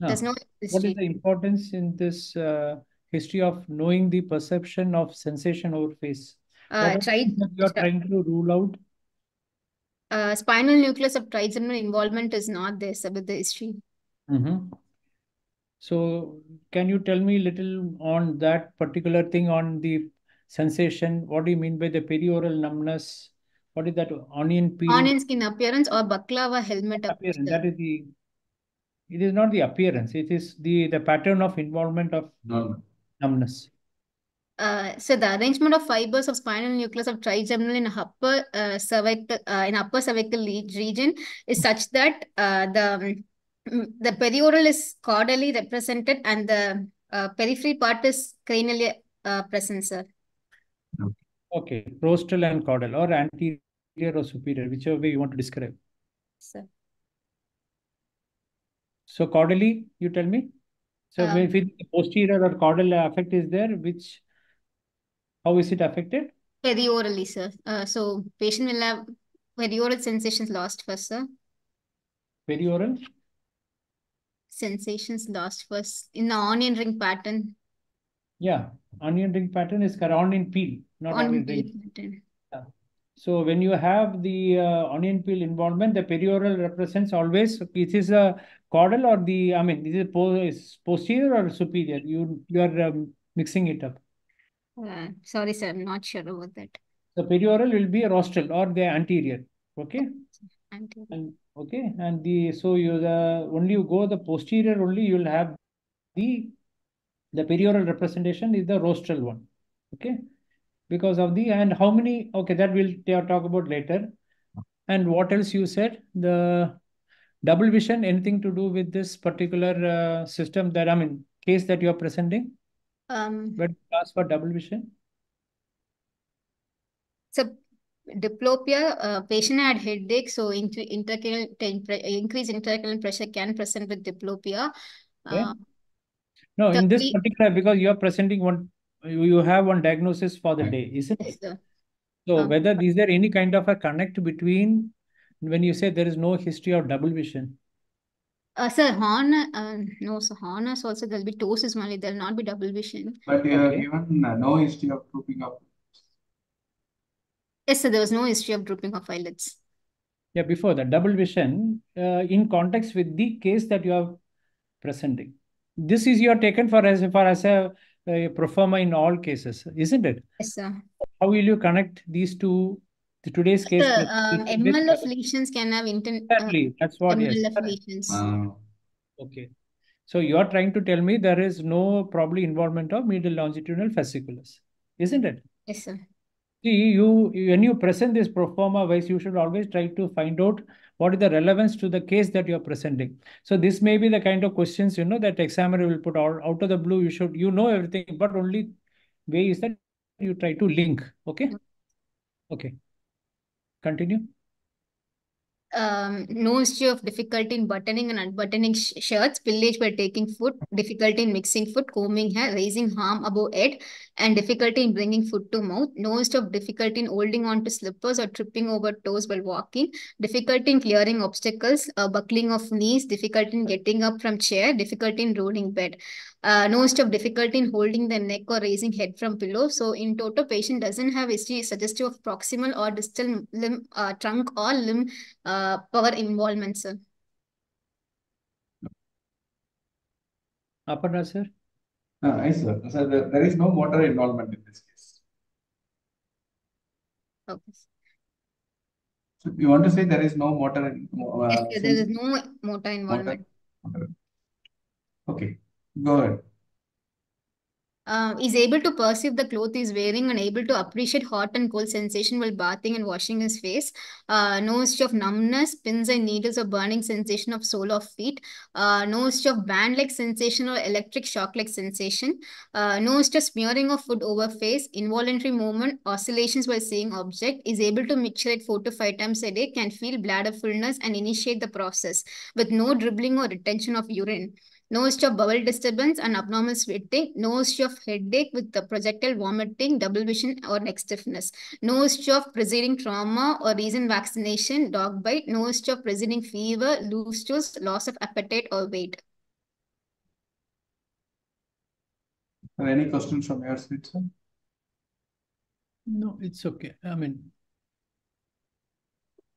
Speaker 4: There's
Speaker 3: Now,
Speaker 4: no
Speaker 3: what is the importance in this uh, history of knowing the perception of sensation over face?
Speaker 4: Uh,
Speaker 3: are
Speaker 4: tri
Speaker 3: you are trying to rule out?
Speaker 4: uh, spinal nucleus of trigeminal involvement is not there, sir, with the history.
Speaker 3: Mm-hmm. So, can you tell me a little on that particular thing on the sensation? What do you mean by the perioral numbness? What is that onion peel
Speaker 4: Onion skin appearance or balaclava helmet
Speaker 3: appearance?
Speaker 4: appearance.
Speaker 3: That is the. It is not the appearance. It is the the pattern of involvement of
Speaker 1: Normal.
Speaker 3: numbness.
Speaker 4: Uh, so the arrangement of fibers of spinal nucleus of trigeminal in upper uh, cervical uh, in upper cervical region is such that uh, the mm, the perioral is caudally represented and the uh, periphery part is cranially uh, present, sir.
Speaker 3: Okay, rostral and caudal or anterior or superior, whichever way you want to describe.
Speaker 4: So,
Speaker 3: So caudally, you tell me. So
Speaker 4: Um,
Speaker 3: if it posterior or caudal effect is there, which how is it affected?
Speaker 4: periorally, sir. Uh, so patient will have perioral sensations lost first, sir.
Speaker 3: Perioral.
Speaker 4: Sensations lost first in the onion ring pattern.
Speaker 3: Yeah, onion ring pattern is correct. Onion peel, not
Speaker 4: Onion
Speaker 3: onion ring.
Speaker 4: pattern.
Speaker 3: So when you have the uh, onion peel involvement, the perioral represents always it is a caudal or the I mean, this is it po is posterior or superior? You you are um, mixing it up.
Speaker 4: Uh, sorry, sir. I'm not sure about that.
Speaker 3: The perioral will be rostral or the anterior. Okay.
Speaker 4: Anterior.
Speaker 3: And okay, and the so you the only you go the posterior only you'll have the the perioral representation is the rostral one. Okay, because of the and how many okay that we'll ta- talk about later. And what else you said? The double vision, anything to do with this particular uh, system that, I mean, case that you are presenting?
Speaker 4: Um,
Speaker 3: you ask for double vision?
Speaker 4: so diplopia, uh, patient had headache, so inter intracranial increased intracranial pressure can present with diplopia.
Speaker 3: Okay.
Speaker 4: Uh,
Speaker 3: No, in this
Speaker 4: we-
Speaker 3: particular, because you are presenting one, you, you have one diagnosis for the day, isn't
Speaker 4: yes,
Speaker 3: it?
Speaker 4: sir.
Speaker 3: So
Speaker 4: Uh,
Speaker 3: whether is there any kind of a connect between when you say there is no history of double vision?
Speaker 4: Uh, sir, horn, uh, no, so Horner's also there'll be ptosis only, there'll not be double vision.
Speaker 1: But you have
Speaker 3: Okay.
Speaker 1: given uh, no history of drooping of.
Speaker 4: Yes, sir, there was no history of drooping of eyelids.
Speaker 3: Yeah, before that, double vision, uh, in context with the case that you are presenting. This is your taken for as for as a, a pro forma in all cases, isn't it?
Speaker 4: Yes, sir.
Speaker 3: How will you connect these two, the today's case?
Speaker 4: Sir,
Speaker 3: presentation
Speaker 4: um, MLF
Speaker 3: double-
Speaker 4: lesions can have intent, uh,
Speaker 3: Exactly, that's what, yes.
Speaker 4: MLF
Speaker 3: correct.
Speaker 4: lesions.
Speaker 1: Uh,
Speaker 3: Okay. So you are trying to tell me there is no probably involvement of medial longitudinal fasciculus, isn't it?
Speaker 4: Yes, sir.
Speaker 3: See, you when you present this pro forma wise, you should always try to find out what is the relevance to the case that you are presenting. So this may be the kind of questions, you know, that examiner will put out, out of the blue. You should, you know everything, but only way is that you try to link. Okay. Mm-hmm. Okay. Continue.
Speaker 4: Um, no history of difficulty in buttoning and unbuttoning sh shirts, pillage by taking food, difficulty in mixing food, combing hair, raising arm above head, and difficulty in bringing food to mouth. No history of difficulty in holding on to slippers or tripping over toes while walking, difficulty in clearing obstacles, uh, buckling of knees, difficulty in getting up from chair, difficulty in rolling bed. Uh, no history of difficulty in holding the neck or raising head from pillow. So in total, patient doesn't have history suggestive of proximal or distal limb, uh, trunk or limb uh, power involvement, sir.
Speaker 3: Aparna sir.
Speaker 1: uh, yes, sir. So there, there is no motor involvement in this case.
Speaker 4: Okay.
Speaker 1: So you want to say there is no motor in, uh,
Speaker 4: Yes, sir, there is no motor
Speaker 1: motor?
Speaker 4: involvement.
Speaker 1: motor. Okay, go ahead.
Speaker 4: Uh, is able to perceive the cloth he's wearing and able to appreciate hot and cold sensation while bathing and washing his face. Uh, no of numbness, pins and needles or burning sensation of sole of feet. Uh, no of band-like sensation or electric shock-like sensation. Uh, no history of smearing of food over face, involuntary movement, oscillations while seeing object. Is able to micturate four to five times a day, can feel bladder fullness and initiate the process with no dribbling or retention of urine. No history of bowel disturbance and abnormal sweating. No history of headache with the projectile vomiting, double vision or neck stiffness. No history of preceding trauma or recent vaccination, dog bite. No history of preceding fever, loose stools, loss of appetite or weight.
Speaker 1: Are Any questions from your side, sir?
Speaker 3: No, it's okay. I mean,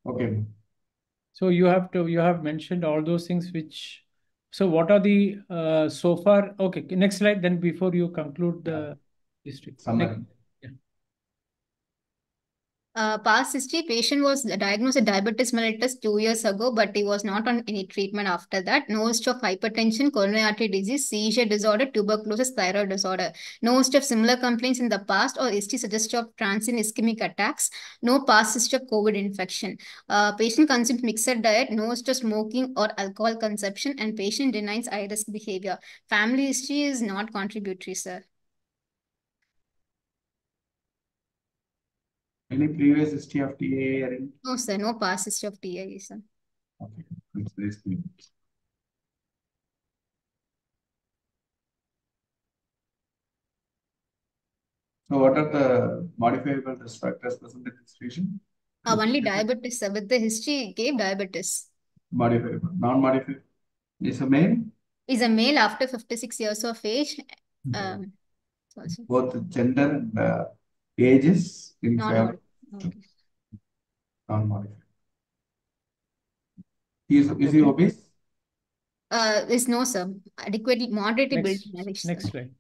Speaker 1: Okay.
Speaker 3: so you have to, you have mentioned all those things which, so what are the, uh, so far, okay, next slide, then before you conclude the history.
Speaker 1: Summary.
Speaker 4: Uh, past history, patient was diagnosed with diabetes mellitus two years ago, but he was not on any treatment after that. No history of hypertension, coronary artery disease, seizure disorder, tuberculosis, thyroid disorder. No history of similar complaints in the past or history suggestive of transient ischemic attacks. No past history of COVID infection. Uh, patient consumes mixed diet, no history of smoking or alcohol consumption, and patient denies high risk behavior. Family history is not contributory, sir.
Speaker 1: Any previous history of TIA or any?
Speaker 4: No, sir, no past history of TIA, sir.
Speaker 1: Okay, clear. So what are the modifiable risk factors present in this region?
Speaker 4: Uh, only diabetes, sir. With the history, gave diabetes.
Speaker 1: Modifiable, non-modifiable. Is a male,
Speaker 4: Is a male after 56 years of age. Um, also
Speaker 1: both gender and uh, ages in
Speaker 4: non okay.
Speaker 1: non-modifiable. Is, is he
Speaker 3: Okay.
Speaker 1: obese?
Speaker 4: Uh, is no, sir. Adequately, moderately built
Speaker 3: Next,
Speaker 4: marriage, sir.
Speaker 3: next slide.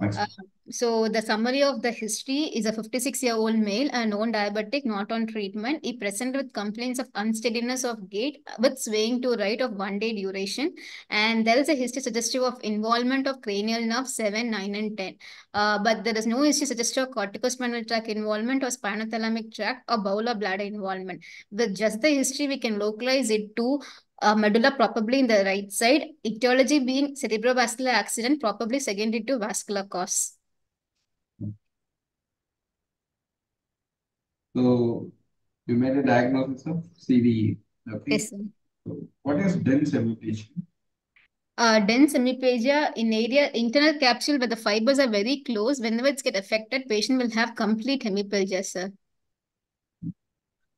Speaker 1: Next.
Speaker 4: Uh, so the summary of the history is a 56 year old male, a known diabetic, not on treatment. He presented with complaints of unsteadiness of gait with swaying to right of one day duration. And there is a history suggestive of involvement of cranial nerves 7, 9, and 10. Uh, but there is no history suggestive of corticospinal tract involvement or spinothalamic tract or bowel or bladder involvement. With just the history, we can localize it to uh, medulla probably in the right side. Etiology being cerebrovascular accident, probably secondary to vascular cause.
Speaker 1: So you made a diagnosis of CVA. Okay.
Speaker 4: Yes, sir.
Speaker 1: So what is dense hemiplegia?
Speaker 4: Uh, dense hemiplegia in area internal capsule where the fibers are very close. Whenever it's get affected, patient will have complete hemiplegia, sir.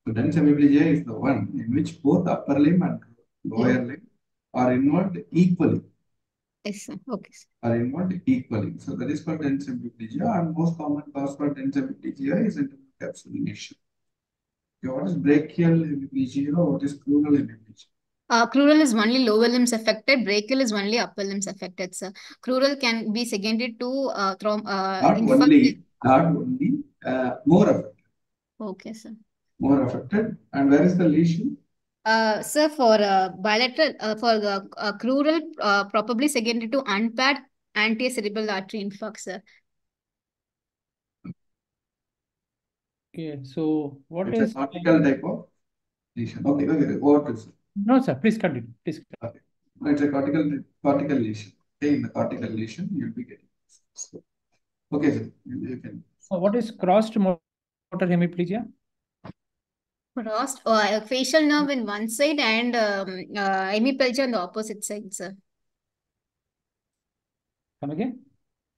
Speaker 1: So dense hemiplegia is the one in which both upper limb and lower limb are involved equally.
Speaker 4: Yes, sir. Okay, sir.
Speaker 1: Are involved equally. So that is called dense hemiplegia, and most common cause for dense hemiplegia is capsule lesion. Okay, what is brachial hemiplegia? What is crural hemiplegia?
Speaker 4: Uh, crural is only lower limbs affected. Brachial is only upper limbs affected, sir. Crural can be secondary to uh, throm uh,
Speaker 1: Not only, not only, uh, more affected,
Speaker 4: Okay, sir.
Speaker 1: more affected. And where is the lesion?
Speaker 4: Uh, sir, for uh, bilateral, uh, for the uh, crural, uh, probably secondary to unpaired anterior cerebral artery infarct, sir.
Speaker 3: Okay, so what
Speaker 1: It's
Speaker 3: is
Speaker 1: a cortical type of lesion. Okay, okay, what is it?
Speaker 3: no, sir? Please continue. Please. continue.
Speaker 1: No, It's a cortical cortical lesion. Okay, in the cortical lesion, you'll be getting. this. Okay, sir, you, you can.
Speaker 3: So what is crossed motor hemiplegia?
Speaker 4: Crossed, uh, facial nerve in one side and um, uh, hemiplegia on the opposite side, sir.
Speaker 3: Come again?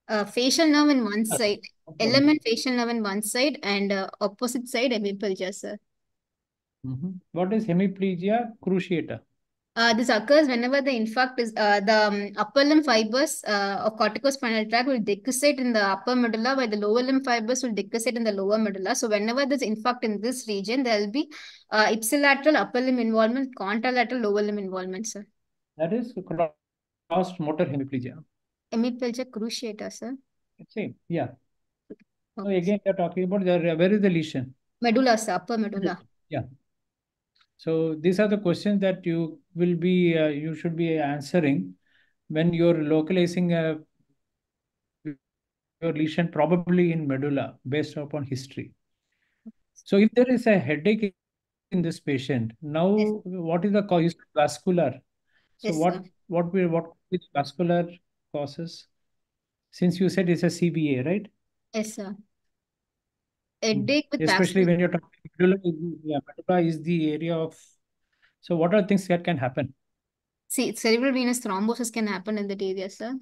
Speaker 4: Uh, facial nerve in one
Speaker 3: Uh,
Speaker 4: side,
Speaker 3: Okay.
Speaker 4: element facial nerve in one side and uh, opposite side hemiplegia, sir.
Speaker 3: Mhm. What is hemiplegia cruciata?
Speaker 4: Uh, this occurs whenever the infarct is uh, the um, upper limb fibers uh, of corticospinal tract will decussate in the upper medulla, while the lower limb fibers will decussate in the lower medulla. So whenever there's infarct in this region, there will be uh, ipsilateral upper limb involvement, contralateral lower limb involvement, sir.
Speaker 3: That is cro- crossed motor hemiplegia.
Speaker 4: Hemiplegia cruciata, sir.
Speaker 3: Same, yeah. So again, you're talking about the where is the lesion?
Speaker 4: Medulla, sir, upper medulla.
Speaker 3: Yeah. So these are the questions that you will be uh, you should be answering when you're localizing uh, your lesion probably in medulla based upon history. So if there is a headache in this patient, now
Speaker 4: Yes.
Speaker 3: what is the cause? Vascular. So
Speaker 4: Yes,
Speaker 3: what what will what will vascular causes? Since you said it's a CVA, right?
Speaker 4: Yes, sir. Headache with
Speaker 3: Especially when you're talking medulla, is- yeah, medulla is the area of. So what are things that can happen?
Speaker 4: See, cerebral venous thrombosis can happen in that area, sir.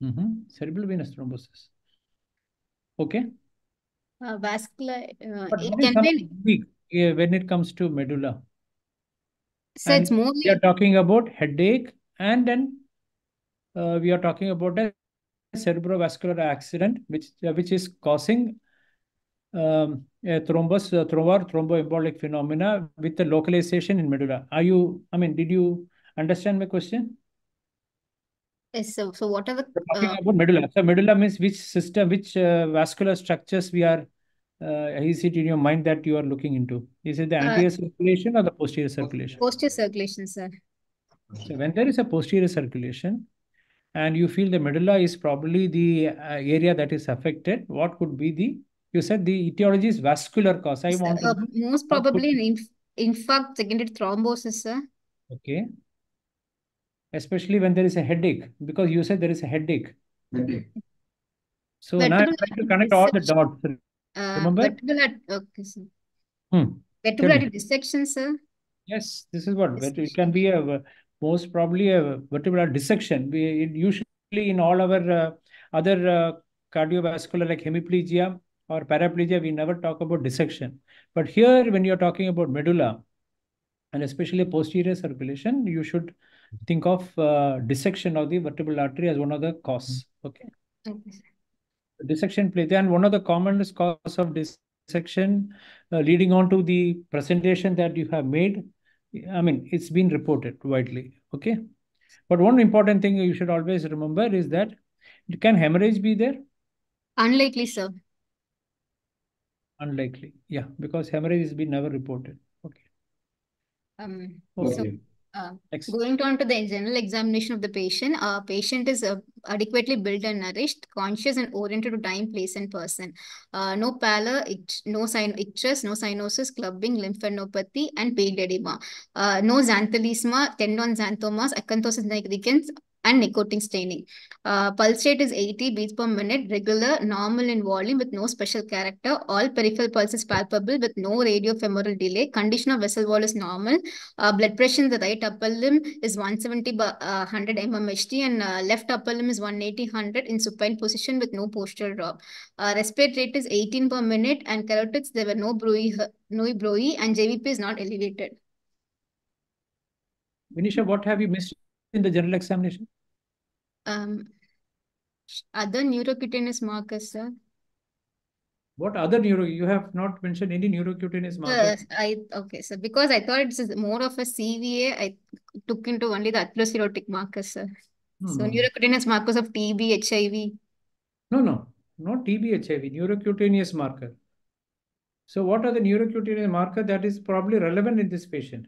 Speaker 3: Mm -hmm. Cerebral venous thrombosis. Okay.
Speaker 4: Uh, vascular, uh, it can be,
Speaker 3: weak uh, when it comes to medulla?
Speaker 4: it's
Speaker 3: And we
Speaker 4: mostly
Speaker 3: are talking about headache, and then uh, we are talking about a cerebrovascular accident, which uh, which is causing um, a thrombus, uh, thromboembolic phenomena with the localization in medulla. Are you? I mean, did you understand my question?
Speaker 4: Yes, so, so what are the
Speaker 3: talking
Speaker 4: uh,
Speaker 3: about medulla. So medulla means which system, which uh, vascular structures we are. Uh, is it in your mind that you are looking into? Is it the
Speaker 4: uh,
Speaker 3: anterior circulation or the posterior circulation?
Speaker 4: posterior circulation, sir?
Speaker 3: So when there is a posterior circulation and you feel the medulla is probably the uh, area that is affected, what could be the, you said the etiology is vascular cause. I
Speaker 4: Sir,
Speaker 3: want to
Speaker 4: uh,
Speaker 3: know
Speaker 4: most
Speaker 3: what could
Speaker 4: probably an
Speaker 3: be,
Speaker 4: inf infarct secondary thrombosis, sir.
Speaker 3: okay, especially when there is a headache, because you said there is a headache.
Speaker 1: Headache.
Speaker 3: So now I'm trying to connect all the dots.
Speaker 4: uh,
Speaker 3: Remember?
Speaker 4: vertebral, okay, sir.
Speaker 3: Hmm. Tell
Speaker 4: Vertebral dissection, sir.
Speaker 3: Yes, this is what, vert- it can be a, v- most probably a vertebral dissection. We, it usually in all our uh, other uh, cardiovascular like hemiplegia or paraplegia, we never talk about dissection. But here, when you're talking about medulla and especially posterior circulation, you should think of uh, dissection of the vertebral artery as one of the cause. Okay.
Speaker 4: Okay.
Speaker 3: Dissection plays, and one of the commonest cause of dissection uh, leading on to the presentation that you have made, I mean, it's been reported widely. Okay. But one important thing you should always remember is that can hemorrhage be there?
Speaker 4: Unlikely, sir.
Speaker 3: Unlikely. Yeah, because hemorrhage has been never reported. Okay.
Speaker 4: Um,
Speaker 3: Okay.
Speaker 4: so
Speaker 1: Okay.
Speaker 4: Uh, going on to the general examination of the patient, uh, patient is uh, adequately built and nourished, conscious and oriented to time, place, and person. Uh, no pallor, no sign, itches, no cyanosis, clubbing, lymphadenopathy, and pedal edema. Uh, no xanthelasma, tendon xanthomas, acanthosis nigricans, and nicotine staining. Uh, pulse rate is 80 beats per minute, regular, normal in volume with no special character. All peripheral pulse is palpable with no radiofemoral delay. Condition of vessel wall is normal. Uh, blood pressure in the right upper limb is 170 by uh, 100 mmHg and uh, left upper limb is 180 100 in supine position with no postural drop. Uh, respirate rate is 18 per minute and carotids there were no bruit, no bruit and JVP is not elevated.
Speaker 3: Vinisha, what have you missed in the general examination?
Speaker 4: Um, other neurocutaneous markers, sir.
Speaker 3: What other neuro? You have not mentioned any neurocutaneous
Speaker 4: Uh,
Speaker 3: markers.
Speaker 4: I okay, sir. Because I thought it's more of a CVA, I took into only the atherosclerotic markers, sir. So neurocutaneous markers of TB, HIV.
Speaker 3: No, no, not TB HIV, neurocutaneous marker. So what are the neurocutaneous marker that is probably relevant in this patient?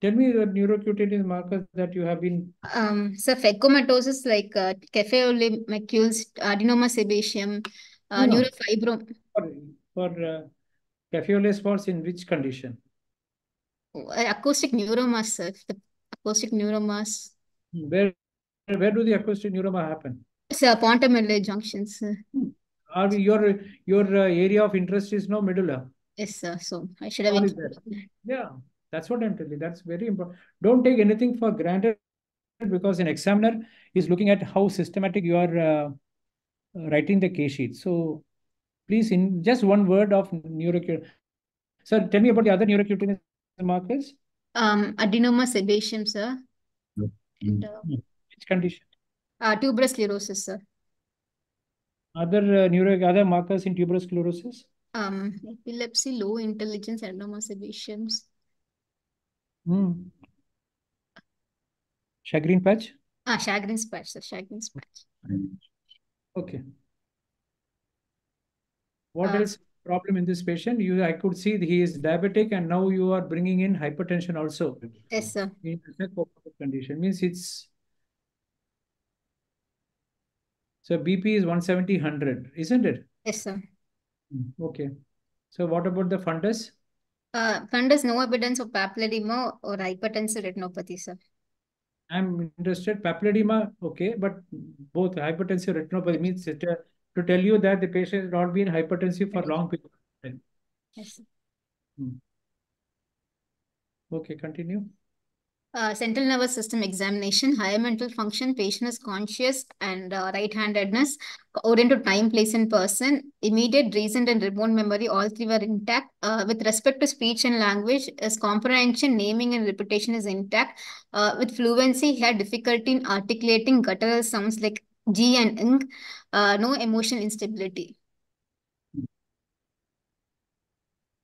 Speaker 3: Tell me the neurocutaneous markers that you have been
Speaker 4: Um, so phacomatoses like uh, café au lait macules, adenoma sebaceum, uh,
Speaker 3: No,
Speaker 4: neurofibrom,
Speaker 3: for, for uh, falls in which condition?
Speaker 4: uh, acoustic neuromas, sir. The acoustic neuromas.
Speaker 3: Where where do the acoustic neuroma happen?
Speaker 4: Sir, Pontomedullary junctions. sir.
Speaker 3: Are we- your your uh, area of interest is no medulla?
Speaker 4: Yes, sir. So I should have
Speaker 3: All is. Yeah, that's what I'm telling you. That's very important. Don't take anything for granted because an examiner is looking at how systematic you are uh, writing the case sheet. So please, in just one word of neurocutaneous. Sir, tell me about the other neurocutaneous markers.
Speaker 4: Um, adenoma sebaceum, sir. And uh,
Speaker 3: Which condition?
Speaker 4: uh, tuberous sclerosis, sir.
Speaker 3: Other uh, neuro other markers in tuberous sclerosis?
Speaker 4: Um, epilepsy, low intelligence, adenoma sebaceum.
Speaker 3: Hmm. Shagreen patch?
Speaker 4: Ah, Shagreen's patch, sir. Shagreen's patch.
Speaker 3: Okay. What
Speaker 4: Uh,
Speaker 3: else problem in this patient? You, I could see he is diabetic and now you are bringing in hypertension also.
Speaker 4: Yes, sir.
Speaker 3: In condition means it's so BP is 170 100, isn't it?
Speaker 4: Yes, sir.
Speaker 3: Hmm, Okay. So what about the fundus?
Speaker 4: Uh, fundus, no evidence of papilledema or hypertensive retinopathy, sir.
Speaker 3: I'm interested. Papilledema, okay, but both hypertensive retinopathy means it, uh, to tell you that the patient has not been hypertensive for long period of time.
Speaker 4: Yes, sir.
Speaker 3: Okay, continue.
Speaker 4: Uh, central nervous system examination, higher mental function, patient is conscious and uh, right-handedness, oriented to time, place, and person, immediate, recent, and remote memory, all three were intact. Uh, with respect to speech and language, as comprehension, naming, and repetition is intact. Uh, with fluency, he had difficulty in articulating guttural sounds like G and ing, uh, no emotional instability.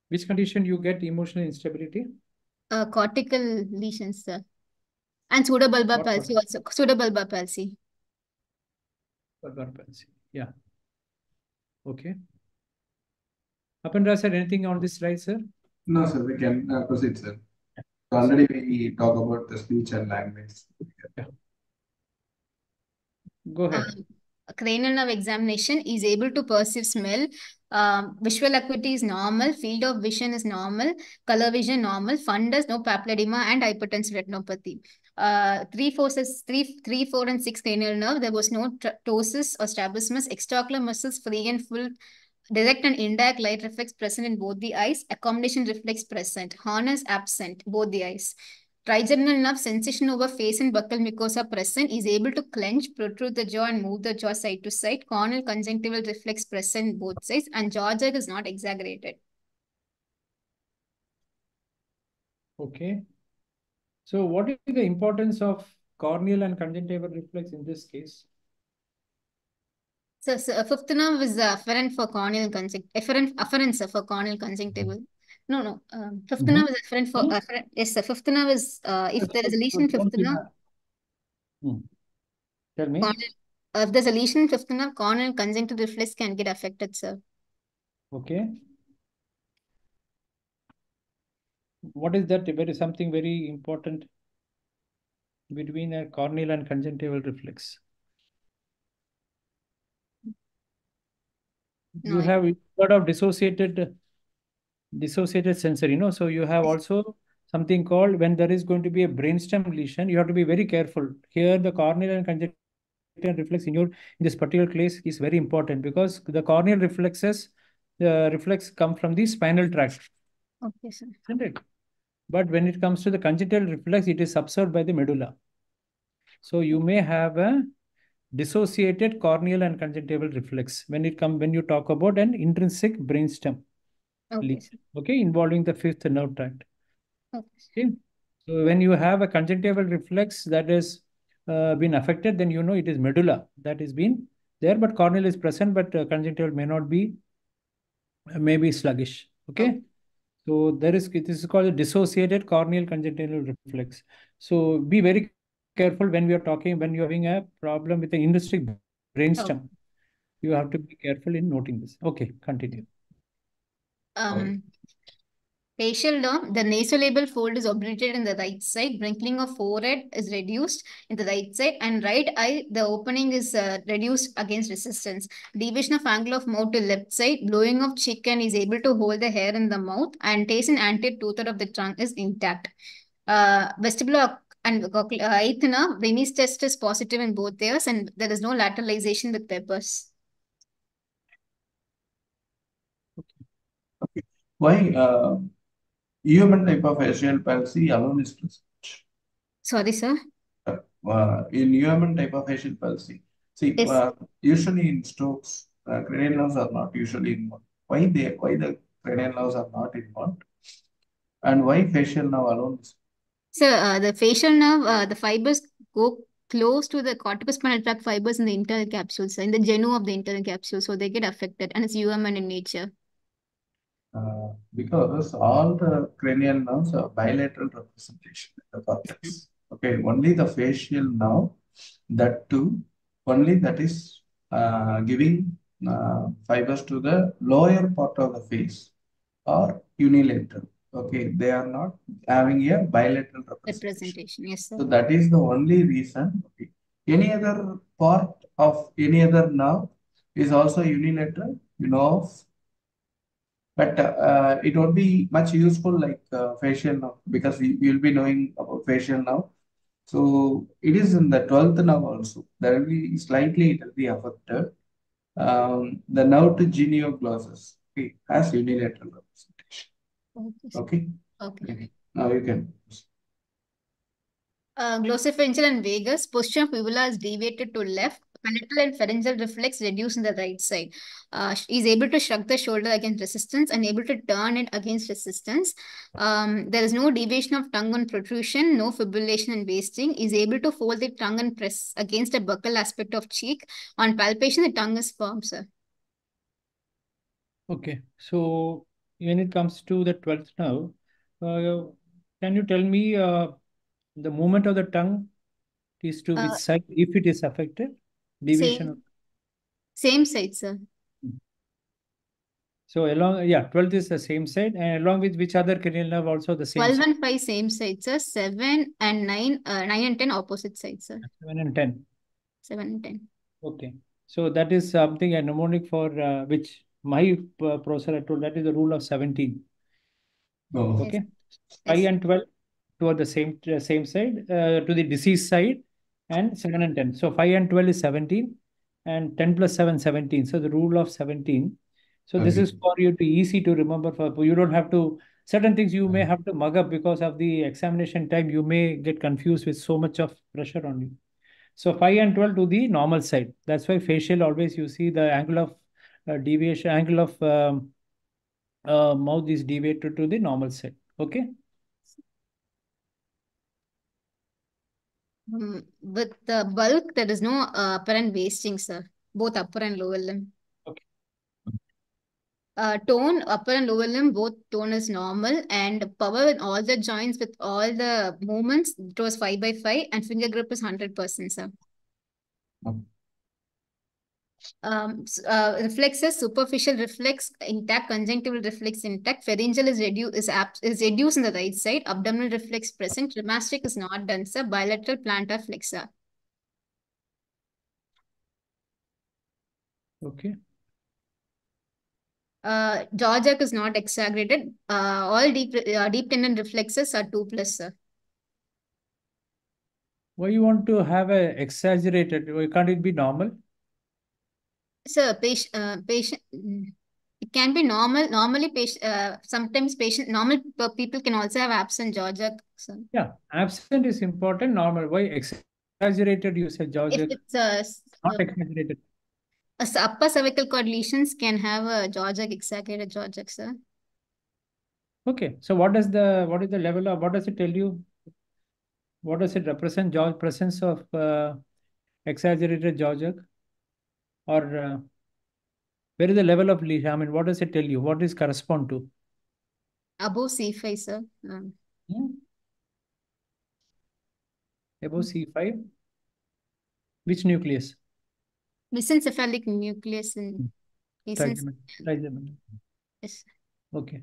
Speaker 3: Which condition you get emotional instability?
Speaker 4: Uh, cortical lesions, sir. And pseudobulbar
Speaker 3: What
Speaker 4: palsy also, pseudobulbar palsy.
Speaker 3: Bulbar palsy. Yeah. Okay. Apandra sir, anything on this slide, sir?
Speaker 1: No, sir, we can uh, proceed, sir. So Already we talk about the speech and language.
Speaker 3: Go ahead.
Speaker 4: Um, cranial nerve examination is able to perceive smell. Um, visual acuity is normal. Field of vision is normal. Color vision normal. Fundus, no papilledema and hypertensive retinopathy. Uh, three, four, six, three, three, four, and six cranial nerve. There was no ptosis or strabismus. Extraocular muscles free and full. Direct and indirect light reflex present in both the eyes. Accommodation reflex present. Horner's absent, both the eyes. Trigeminal nerve sensation over face and buccal mucosa present is able to clench, protrude the jaw and move the jaw side to side. Corneal conjunctival reflex present both sides and jaw jerk is not exaggerated.
Speaker 3: Okay. So what is the importance of corneal and conjunctival reflex in this case?
Speaker 4: So, so fifth nerve is uh, afferent for corneal conjunct afferent afferent for corneal conjunctival. No, no. Um, fifth
Speaker 3: Mhm.
Speaker 4: nerve is afferent for
Speaker 3: Hmm?
Speaker 4: afferent. Yes, sir. Fifth nerve is uh, if there is a lesion in fifth.
Speaker 3: Hmm. Tell me.
Speaker 4: corneal, uh, if there's a lesion in fifth nerve, corneal conjunctival reflex can get affected, sir.
Speaker 3: Okay. what is that? There is something very important between a corneal and conjunctival reflex. You
Speaker 4: No, I-
Speaker 3: have heard of dissociated dissociated sensory, you know. So you have also something called when there is going to be a brainstem lesion, you have to be very careful. Here, the corneal and conjunctival reflex in your in this particular case is very important because the corneal reflexes, the reflex come from the spinal tract,
Speaker 4: Okay, sir.
Speaker 3: isn't it? But when it comes to the conjunctival reflex, it is absorbed by the medulla. So you may have a dissociated corneal and conjunctival reflex when it come when you talk about an intrinsic brainstem
Speaker 4: Okay,
Speaker 3: okay, involving the fifth nerve tract.
Speaker 4: Okay.
Speaker 3: Okay. So when you have a conjunctival reflex that has uh, been affected, then you know it is medulla that is been there, but corneal is present, but uh, conjunctival may not be, uh, may be sluggish. Okay. So there is this is called a dissociated corneal conjunctival reflex. So be very careful when we are talking when you're having a problem with the intrinsic brainstem. You have to be careful in noting this. Okay, continue.
Speaker 4: Um, facial nerve, the nasolabial fold is obliterated in the right side. Wrinkling of forehead is reduced in the right side, and right eye, the opening is uh, reduced against resistance. Deviation of angle of mouth to left side, blowing of chicken is able to hold the hair in the mouth, and taste and anterior two-third of the tongue is intact. Uh, vestibular and uh, eighth nerve, Rinne's test is positive in both ears, and there is no lateralization with peppers.
Speaker 1: Why uh, human hyperfacial palsy alone is present?
Speaker 4: Sorry, sir.
Speaker 1: Uh, in human hyperfacial palsy, see,
Speaker 4: Yes.
Speaker 1: uh, usually in strokes, uh, cranial nerves are not usually involved. Why they, why the cranial nerves are not involved? And why facial nerve alone is
Speaker 4: So uh, the facial nerve, uh, the fibers go close to the corticospinal tract fibers in the internal capsules, in the genu of the internal capsule, so they get affected, and it's UMN in nature.
Speaker 1: Uh, because all the cranial nerves are bilateral representation in the cortex. Okay, only the facial nerve, that too, only that is uh, giving uh, fibers to the lower part of the face or unilateral. Okay, they are not having a bilateral representation.
Speaker 4: Representation, yes, sir.
Speaker 1: So that is the only reason. Okay. Any other part of any other nerve is also unilateral, you know. But uh, it won't be much useful like uh, facial nerve because we will be knowing about facial now. So it is in the 12th nerve also. There will be slightly it will be affected. Um, the nerve to genioglossus okay, has unilateral representation.
Speaker 4: Okay.
Speaker 1: Okay.
Speaker 4: Okay.
Speaker 1: Okay. Now you can.
Speaker 4: Uh, glossopharyngeal and vagus, posture of uvula is deviated to left. Palatal and pharyngeal reflex reduced in the right side. Uh, is able to shrug the shoulder against resistance and able to turn it against resistance. Um, there is no deviation of tongue on protrusion, no fibrillation and wasting. Is able to fold the tongue and press against a buccal aspect of cheek. On palpation, the tongue is firm, sir.
Speaker 3: Okay, so when it comes to the 12th nerve, uh, can you tell me uh, the movement of the tongue is to
Speaker 4: Uh,
Speaker 3: which side if it is affected? Deviation of,
Speaker 4: Same, same side, sir.
Speaker 3: so along, yeah, 12th is the same side and along with which other cranial nerve also the same
Speaker 4: 12
Speaker 3: side?
Speaker 4: and 5 same side, sir. 7 and 9, uh, 9 and 10 opposite sides, sir.
Speaker 3: 7 and 10.
Speaker 4: 7 and 10.
Speaker 3: Okay, so that is something a mnemonic for uh, which my uh, professor had told that is the rule of 17.
Speaker 1: Oh.
Speaker 3: Okay, 5
Speaker 4: Yes.
Speaker 3: and 12 toward the same uh, same side uh, to the disease side and 7 and 10 so 5 and 12 is 17 and 10 plus 7 17 so the rule of 17 so this is for you to easy to remember for you don't have to certain things you may have to mug up because of the examination time. You may get confused with so much of pressure on you. So 5 and 12 to the normal side. That's why facial always you see the angle of uh, deviation angle of um, uh, mouth is deviated to the normal side. Okay
Speaker 4: with the bulk, there is no uh, upper and wasting, sir. Both upper and lower limb.
Speaker 3: Okay.
Speaker 4: Uh, tone, upper and lower limb, both tone is normal, and power in all the joints with all the movements, it was 5 by 5, and finger grip is 100%, sir. Um, uh, reflexes, superficial reflex intact, conjunctival reflex intact, pharyngeal is reduced is is reduced in the right side, abdominal reflex present, rheumatic is not done, sir, bilateral plantar flexor.
Speaker 3: Okay.
Speaker 4: Uh, jaw jerk is not exaggerated. Uh, all deep uh, deep tendon reflexes are two plus, sir.
Speaker 3: Why you want to have a exaggerated? Why can't it be normal?
Speaker 4: Sir, patient, uh, patient, it can be normal. Normally, patient, uh, sometimes patient, normal people can also have absent jaw jerk. sir.
Speaker 3: Yeah, absent is important. Normal. Why exaggerated? You said jaw
Speaker 4: If
Speaker 3: jerk.
Speaker 4: it's uh, s-
Speaker 3: Not
Speaker 4: uh,
Speaker 3: exaggerated.
Speaker 4: a s- upper cervical cord lesions can have a jaw jerk, exaggerated jaw jerk, sir.
Speaker 3: Okay. So what does the what is the level of what does it tell you? What does it represent? Jaw presence of uh, exaggerated jaw jerk, or uh, where is the level of lesion? I mean, what does it tell you? What does correspond to?
Speaker 4: Above C5, sir. Um,
Speaker 3: Hmm? Above C5. Which nucleus?
Speaker 4: mesencephalic nucleus in
Speaker 3: Trigeminal. Trigeminal.
Speaker 4: yes.
Speaker 3: Okay.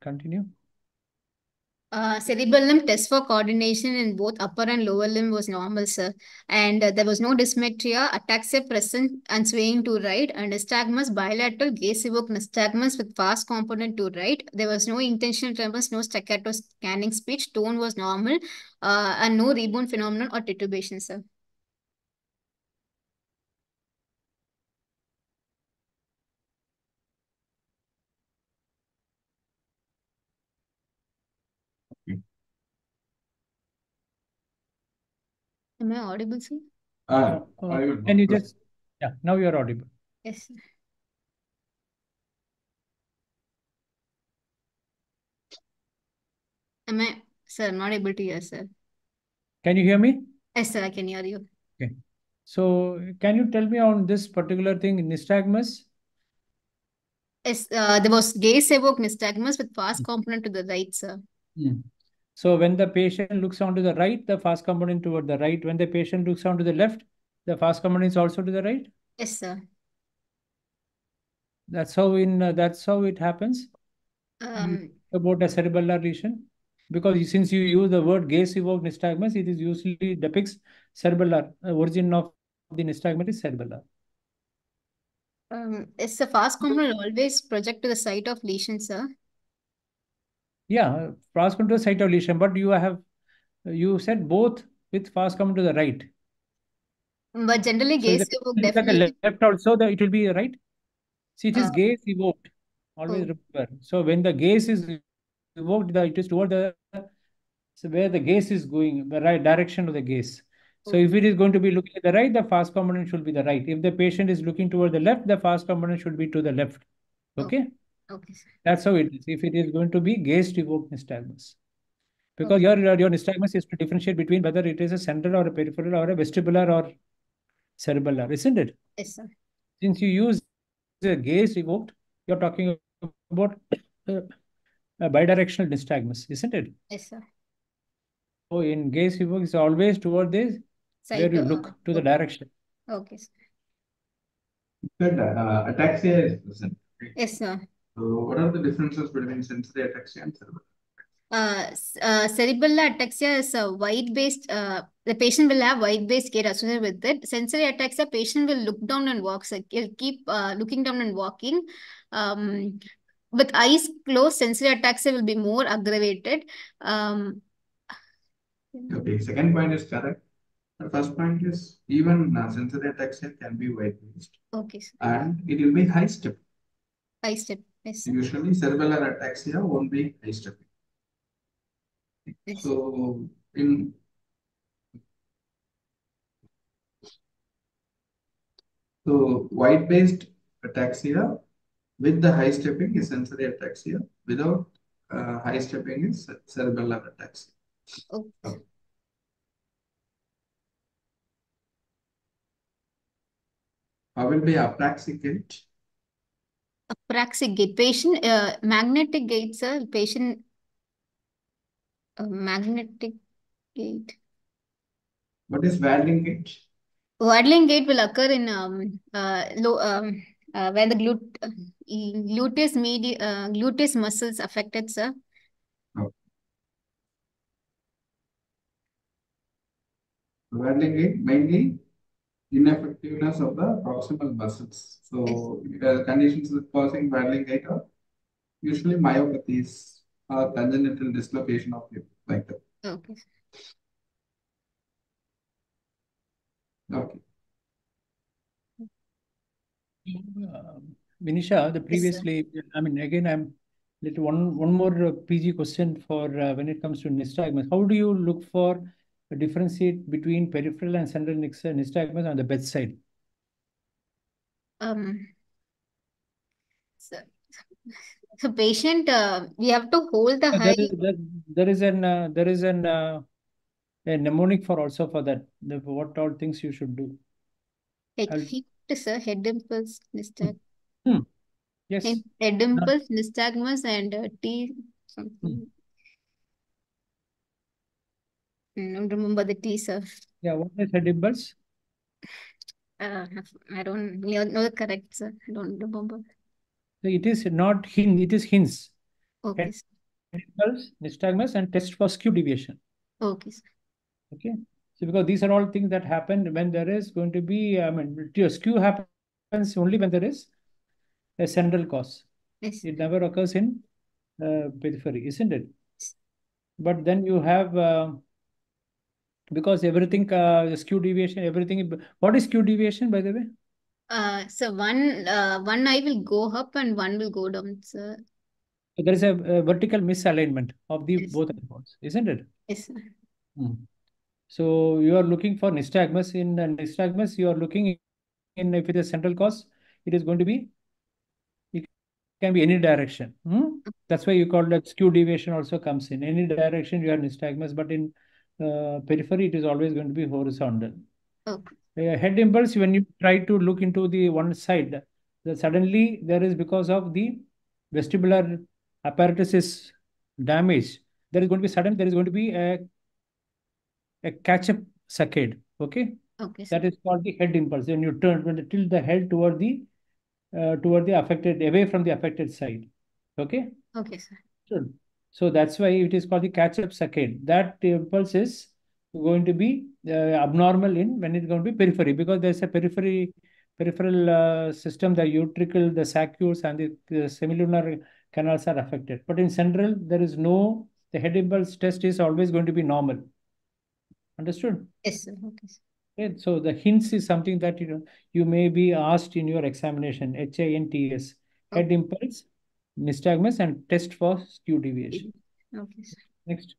Speaker 3: Continue.
Speaker 4: Uh, limb test for coordination in both upper and lower limb was normal, sir. And uh, there was no dysmetria, ataxia present and swaying to right, and nystagmus bilateral, gaze evoked nystagmus with fast component to right. There was no intentional tremors, no staccato scanning speech, tone was normal, uh, and no rebound phenomenon or titubation, sir. Am I audible, sir?
Speaker 1: Ah,
Speaker 3: Uh,
Speaker 1: audible.
Speaker 3: Can you just, yeah, now you are audible.
Speaker 4: Yes. sir. Am I, sir, not able to hear, sir.
Speaker 3: Can you hear me?
Speaker 4: Yes, sir, I can hear you.
Speaker 3: Okay. So can you tell me on this particular thing, nystagmus?
Speaker 4: Yes, uh, there was gaze evoked nystagmus with fast component to the right, sir.
Speaker 3: So when the patient looks onto the right, the fast component toward the right. When the patient looks onto the left, the fast component is also to the right.
Speaker 4: Yes, sir.
Speaker 3: That's how in uh, that's how it happens
Speaker 4: Um,
Speaker 3: about a cerebellar lesion. Because since you use the word gaze evoked nystagmus, it is usually depicts cerebellar. Uh, origin of the nystagmus is cerebellar.
Speaker 4: um, is the fast component always project to the site of lesion, sir?
Speaker 3: Yeah, fast component to the site of lesion, but you have you said both with fast component to the right.
Speaker 4: But generally,
Speaker 3: So
Speaker 4: gaze
Speaker 3: the
Speaker 4: evoked
Speaker 3: looks at left also, the, it will be right. See, it is
Speaker 4: Uh,
Speaker 3: gaze evoked. Always
Speaker 4: oh,
Speaker 3: remember. So when the gaze is evoked, the, it is toward the so where the gaze is going, the right direction of the gaze. So
Speaker 4: oh,
Speaker 3: if it is going to be looking at the right, the fast component should be the right. If the patient is looking toward the left, the fast component should be to the left.
Speaker 4: oh,
Speaker 3: Okay,
Speaker 4: okay, sir.
Speaker 3: that's how it is. If it is going to be gaze evoked nystagmus, because
Speaker 4: Okay.
Speaker 3: your your nystagmus is to differentiate between whether it is a central or a peripheral or a vestibular or cerebellar, isn't it?
Speaker 4: Yes, sir.
Speaker 3: Since you use the gaze evoked, you're talking about uh, a bidirectional nystagmus, isn't it?
Speaker 4: Yes, sir.
Speaker 3: So in gaze evoked, it's always toward this where
Speaker 4: Site,
Speaker 3: you
Speaker 4: uh,
Speaker 3: look to the direction.
Speaker 4: okay, sir.
Speaker 1: Good, uh, ataxia is present.
Speaker 4: Yes, sir.
Speaker 1: So what are the differences between sensory ataxia and cerebral?
Speaker 4: Uh, uh, cerebellar ataxia is a wide-based, uh, the patient will have white based gait associated with it. Sensory ataxia, patient will look down and walk, so he'll keep uh, looking down and walking. Um, with eyes closed, sensory ataxia will be more aggravated. Um,
Speaker 1: Okay, second point is correct. The first point is even uh, sensory ataxia can be white
Speaker 4: based okay,
Speaker 1: and it will be high step.
Speaker 4: High step. Yes.
Speaker 1: Usually cerebellar ataxia won't be step.
Speaker 4: Yes.
Speaker 1: So in so white based ataxia with the high stepping is sensory ataxia. Without uh, high stepping is cerebellar ataxia.
Speaker 4: Okay.
Speaker 1: How will be apraxic gait?
Speaker 4: Apraxic gait. Patient, uh, magnetic gait, sir. Patient, uh, magnetic gait.
Speaker 1: What is Waddling gait?
Speaker 4: Waddling gait will occur in um, uh, low, um, uh, when the glut uh, gluteus medi uh, gluteus muscles affected, sir.
Speaker 1: Okay. Waddling gait mainly ineffectiveness of the proximal muscles. So uh, conditions causing waddling gait are usually myopathies or congenital dislocation of hip, like that.
Speaker 4: Okay.
Speaker 1: Okay.
Speaker 3: Uh, Vinisha, the
Speaker 4: Yes,
Speaker 3: previously, I mean, again, I'm little one one more uh, PG question for uh, when it comes to nystagmus. How do you look for a differentiate between peripheral and central nystagmus on the bedside?
Speaker 4: Um, so, so patient, uh, we have to hold the high.
Speaker 3: There is there, there is an uh, there is an uh, a mnemonic for also for that. The, what all things you should do.
Speaker 4: Head,
Speaker 3: I'll-
Speaker 4: sir, head impulse, nystag,
Speaker 3: Hmm. Yes.
Speaker 4: head, head impulse, nystagmus, and uh, T something. I don't remember the T, sir.
Speaker 3: Yeah. What is head impulse?
Speaker 4: Uh, I don't know, know the correct, sir. I don't remember.
Speaker 3: So it is not hin. It is hints.
Speaker 4: Okay,
Speaker 3: Head-
Speaker 4: sir.
Speaker 3: Head impulse, nystagmus, and test for skew deviation.
Speaker 4: Okay, sir.
Speaker 3: Okay. So because these are all things that happen when there is going to be, I mean, skew happens only when there is a central cause.
Speaker 4: Yes,
Speaker 3: It never occurs in uh, periphery, isn't it? But then you have, uh, because everything, uh, skew deviation, everything, what is skew deviation, by the way?
Speaker 4: Uh, so one, uh, one eye will go up and one will go down, sir.
Speaker 3: So there is a, a vertical misalignment of the
Speaker 4: Yes.
Speaker 3: both eyeballs, isn't it?
Speaker 4: Yes, sir.
Speaker 3: Hmm. So you are looking for nystagmus. In uh, nystagmus, you are looking in if it is central cause, it is going to be, it can be any direction. Hmm? That's why you call that skew deviation also comes in. Any direction you have nystagmus, but in uh, periphery, it is always going to be horizontal.
Speaker 4: Okay.
Speaker 3: Uh, head impulse, when you try to look into the one side, that suddenly there is because of the vestibular apparatus is damaged. There is going to be sudden, there is going to be a, a catch-up saccade. Okay.
Speaker 4: Okay.
Speaker 3: That is called the head impulse. When you turn, when you tilt the head toward the uh, toward the affected, away from the affected side. Okay.
Speaker 4: Okay, sir.
Speaker 3: Sure. So that's why it is called the catch-up saccade. That impulse is going to be uh, abnormal in when it's going to be periphery because there's a periphery peripheral uh, system, the utricle, the saccus, and the, the semilunar canals are affected. But in central, there is no, the head impulse test is always going to be normal. Understood?
Speaker 4: Yes, sir. Okay, sir.
Speaker 3: Okay, so the hints is something that you know you may be asked in your examination, H-I-N-T-S, head impulse, nystagmus, and test for skew deviation.
Speaker 4: Okay, sir.
Speaker 3: Next.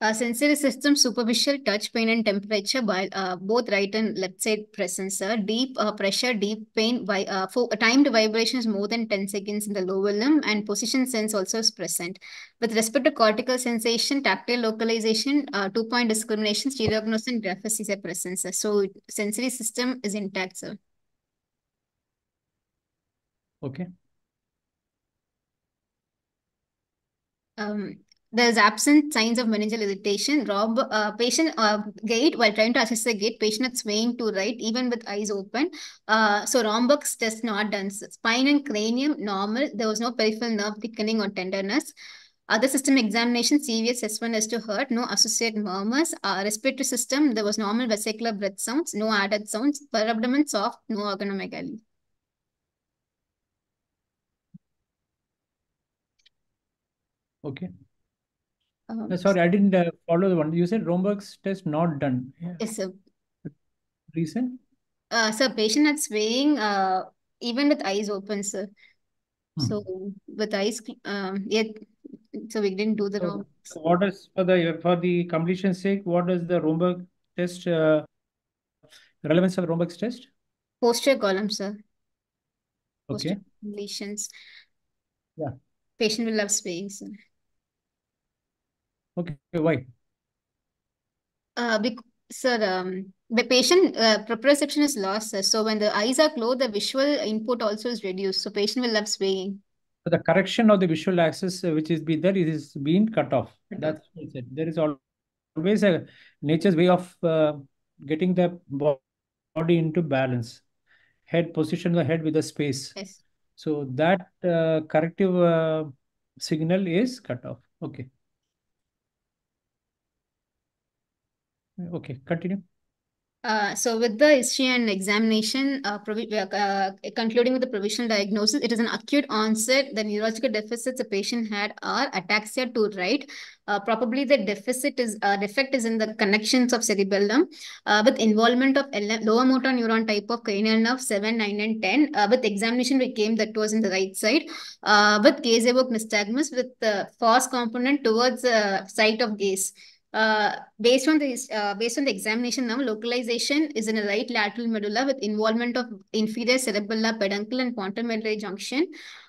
Speaker 4: Uh, sensory system, superficial touch pain and temperature, by uh, both right and left side present, sir. Deep uh, pressure, deep pain, by uh, for timed vibrations more than 10 seconds in the lower limb and position sense also is present. With respect to cortical sensation, tactile localization, uh, two point discrimination, stereognosis and graphics are present, sir. So sensory system is intact, sir.
Speaker 3: Okay.
Speaker 4: Um, there's absent signs of meningeal irritation. Rob, uh, patient uh, gait while trying to assess the gait, patient is swaying to right even with eyes open. Uh, so Romberg's test not done. Spine and cranium normal. There was no peripheral nerve thickening or tenderness. Other system examination, CVS S1, S2 hurt, no associated murmurs. Uh, respiratory system, there was normal vesicular breath sounds, no added sounds. Per abdomen soft, no organomegaly.
Speaker 3: Okay.
Speaker 4: Um,
Speaker 3: Uh, sorry, I didn't uh, follow the one. You said Romberg's test not done. Yeah.
Speaker 4: yes, sir.
Speaker 3: Reason?
Speaker 4: Uh, sir, patient had swaying uh, even with eyes open, sir.
Speaker 3: Hmm.
Speaker 4: So with eyes, um, yeah, so we didn't do the
Speaker 3: So,
Speaker 4: wrong.
Speaker 3: so what is for the for the completion sake? What is the Romberg test? Uh, relevance of Romberg's test?
Speaker 4: Posterior column, sir.
Speaker 3: Okay.
Speaker 4: Lesions.
Speaker 3: Yeah.
Speaker 4: Patient will have swaying, sir.
Speaker 3: Okay. Why?
Speaker 4: Uh, bec sir, um, the patient uh, proprioception is lost, sir. So when the eyes are closed, the visual input also is reduced. So patient will have swaying.
Speaker 3: So the correction of the visual axis, uh, which is be there, it is being cut off.
Speaker 4: Off.
Speaker 3: That's what I said. There is always a nature's way of uh, getting the body into balance. Head position the head with the space.
Speaker 4: Yes.
Speaker 3: So that uh, corrective uh, signal is cut off. Okay. Okay, continue.
Speaker 4: Uh, so with the history and examination, uh, uh, concluding with the provisional diagnosis, it is an acute onset. The neurological deficits the patient had are ataxia to right. Uh, probably the deficit is uh, defect is in the connections of cerebellum uh, with involvement of lower motor neuron type of cranial nerve 7, 9, and 10. Uh, with examination, we came that was in the right side. Uh, with gaze evoked nystagmus with the force component towards the site of gaze. Uh, based on this, uh, based on the examination now, localization is in a right lateral medulla with involvement of inferior cerebellar peduncle and pontomedullary junction.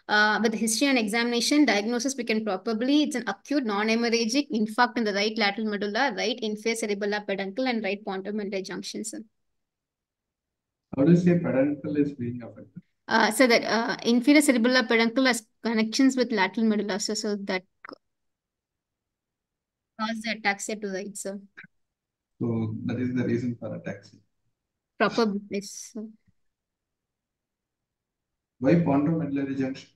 Speaker 4: Uh, with history and examination, diagnosis we can probably, it's an acute non-hemorrhagic infarct in the right lateral medulla, right inferior cerebellar peduncle and right pontomedullary junction, sir.
Speaker 1: How do you say peduncle is being affected?
Speaker 4: Uh, so that uh, inferior cerebellar peduncle has connections with lateral medulla, so, so that cause the ataxia to the sir.
Speaker 1: So that is the reason for ataxia.
Speaker 4: Proper place.
Speaker 1: Why pontomedullary junction?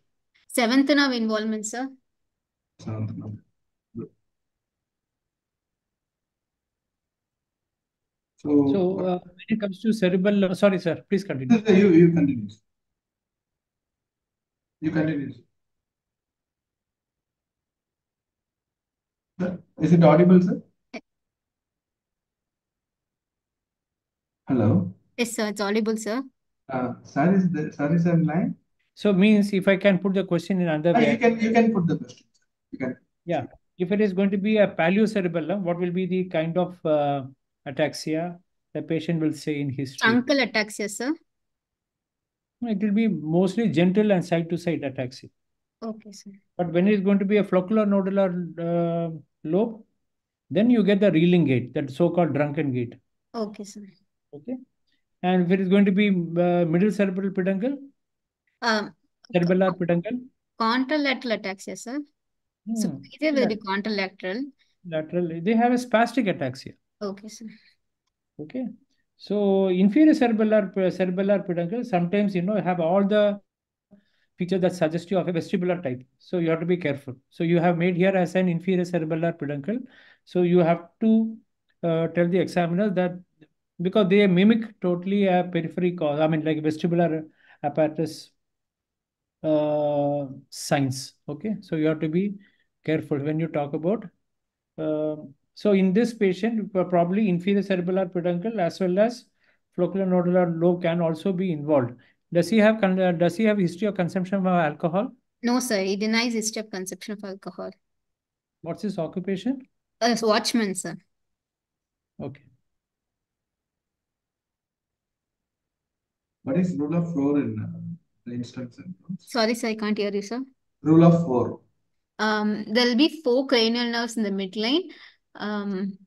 Speaker 4: Seventh nerve involvement, sir.
Speaker 1: Seventh nerve. So,
Speaker 3: so uh, when it comes to cerebral, sorry, sir, please continue.
Speaker 1: You, you continue. You continue. Is it audible, sir? Hello?
Speaker 4: Yes, sir. It's audible, sir.
Speaker 1: Uh, sir, is the sir is in line?
Speaker 3: So means if I can put the question in another
Speaker 1: uh,
Speaker 3: way.
Speaker 1: You can you can put the question. You can.
Speaker 3: Yeah. If it is going to be a paleocerebellum, what will be the kind of uh, ataxia the patient will say in history?
Speaker 4: Uncle ataxia, sir.
Speaker 3: It will be mostly gentle and side-to-side -side ataxia.
Speaker 4: Okay, sir.
Speaker 3: But when it is going to be a flocculonodular uh, lobe, then you get the reeling gait, that so-called drunken gait.
Speaker 4: Okay, sir.
Speaker 3: Okay. And if it is going to be uh, middle cerebral peduncle,
Speaker 4: um,
Speaker 3: cerebellar peduncle,
Speaker 4: contralateral ataxia, sir. Hmm. So either will be contralateral.
Speaker 3: Lateral. They have a spastic ataxia.
Speaker 4: Okay, sir.
Speaker 3: Okay. So inferior cerebellar cerebellar peduncle sometimes you know have all the feature that suggests you of a vestibular type. So you have to be careful. So you have made here as an inferior cerebellar peduncle. So you have to uh, tell the examiner that because they mimic totally a periphery cause, I mean like vestibular apparatus uh, signs. Okay, so you have to be careful when you talk about. Uh, so in this patient, probably inferior cerebellar peduncle as well as flocculonodular lobe can also be involved. Does he have uh, does he have history of consumption of alcohol?
Speaker 4: No, sir. He denies history of consumption of alcohol.
Speaker 3: What's his occupation?
Speaker 4: As watchman, sir.
Speaker 3: Okay.
Speaker 1: What is rule of four in uh, the instance?
Speaker 4: Sorry, sir. I can't hear you, sir.
Speaker 1: Rule of four.
Speaker 4: Um, there'll be four cranial nerves in the midline. Um,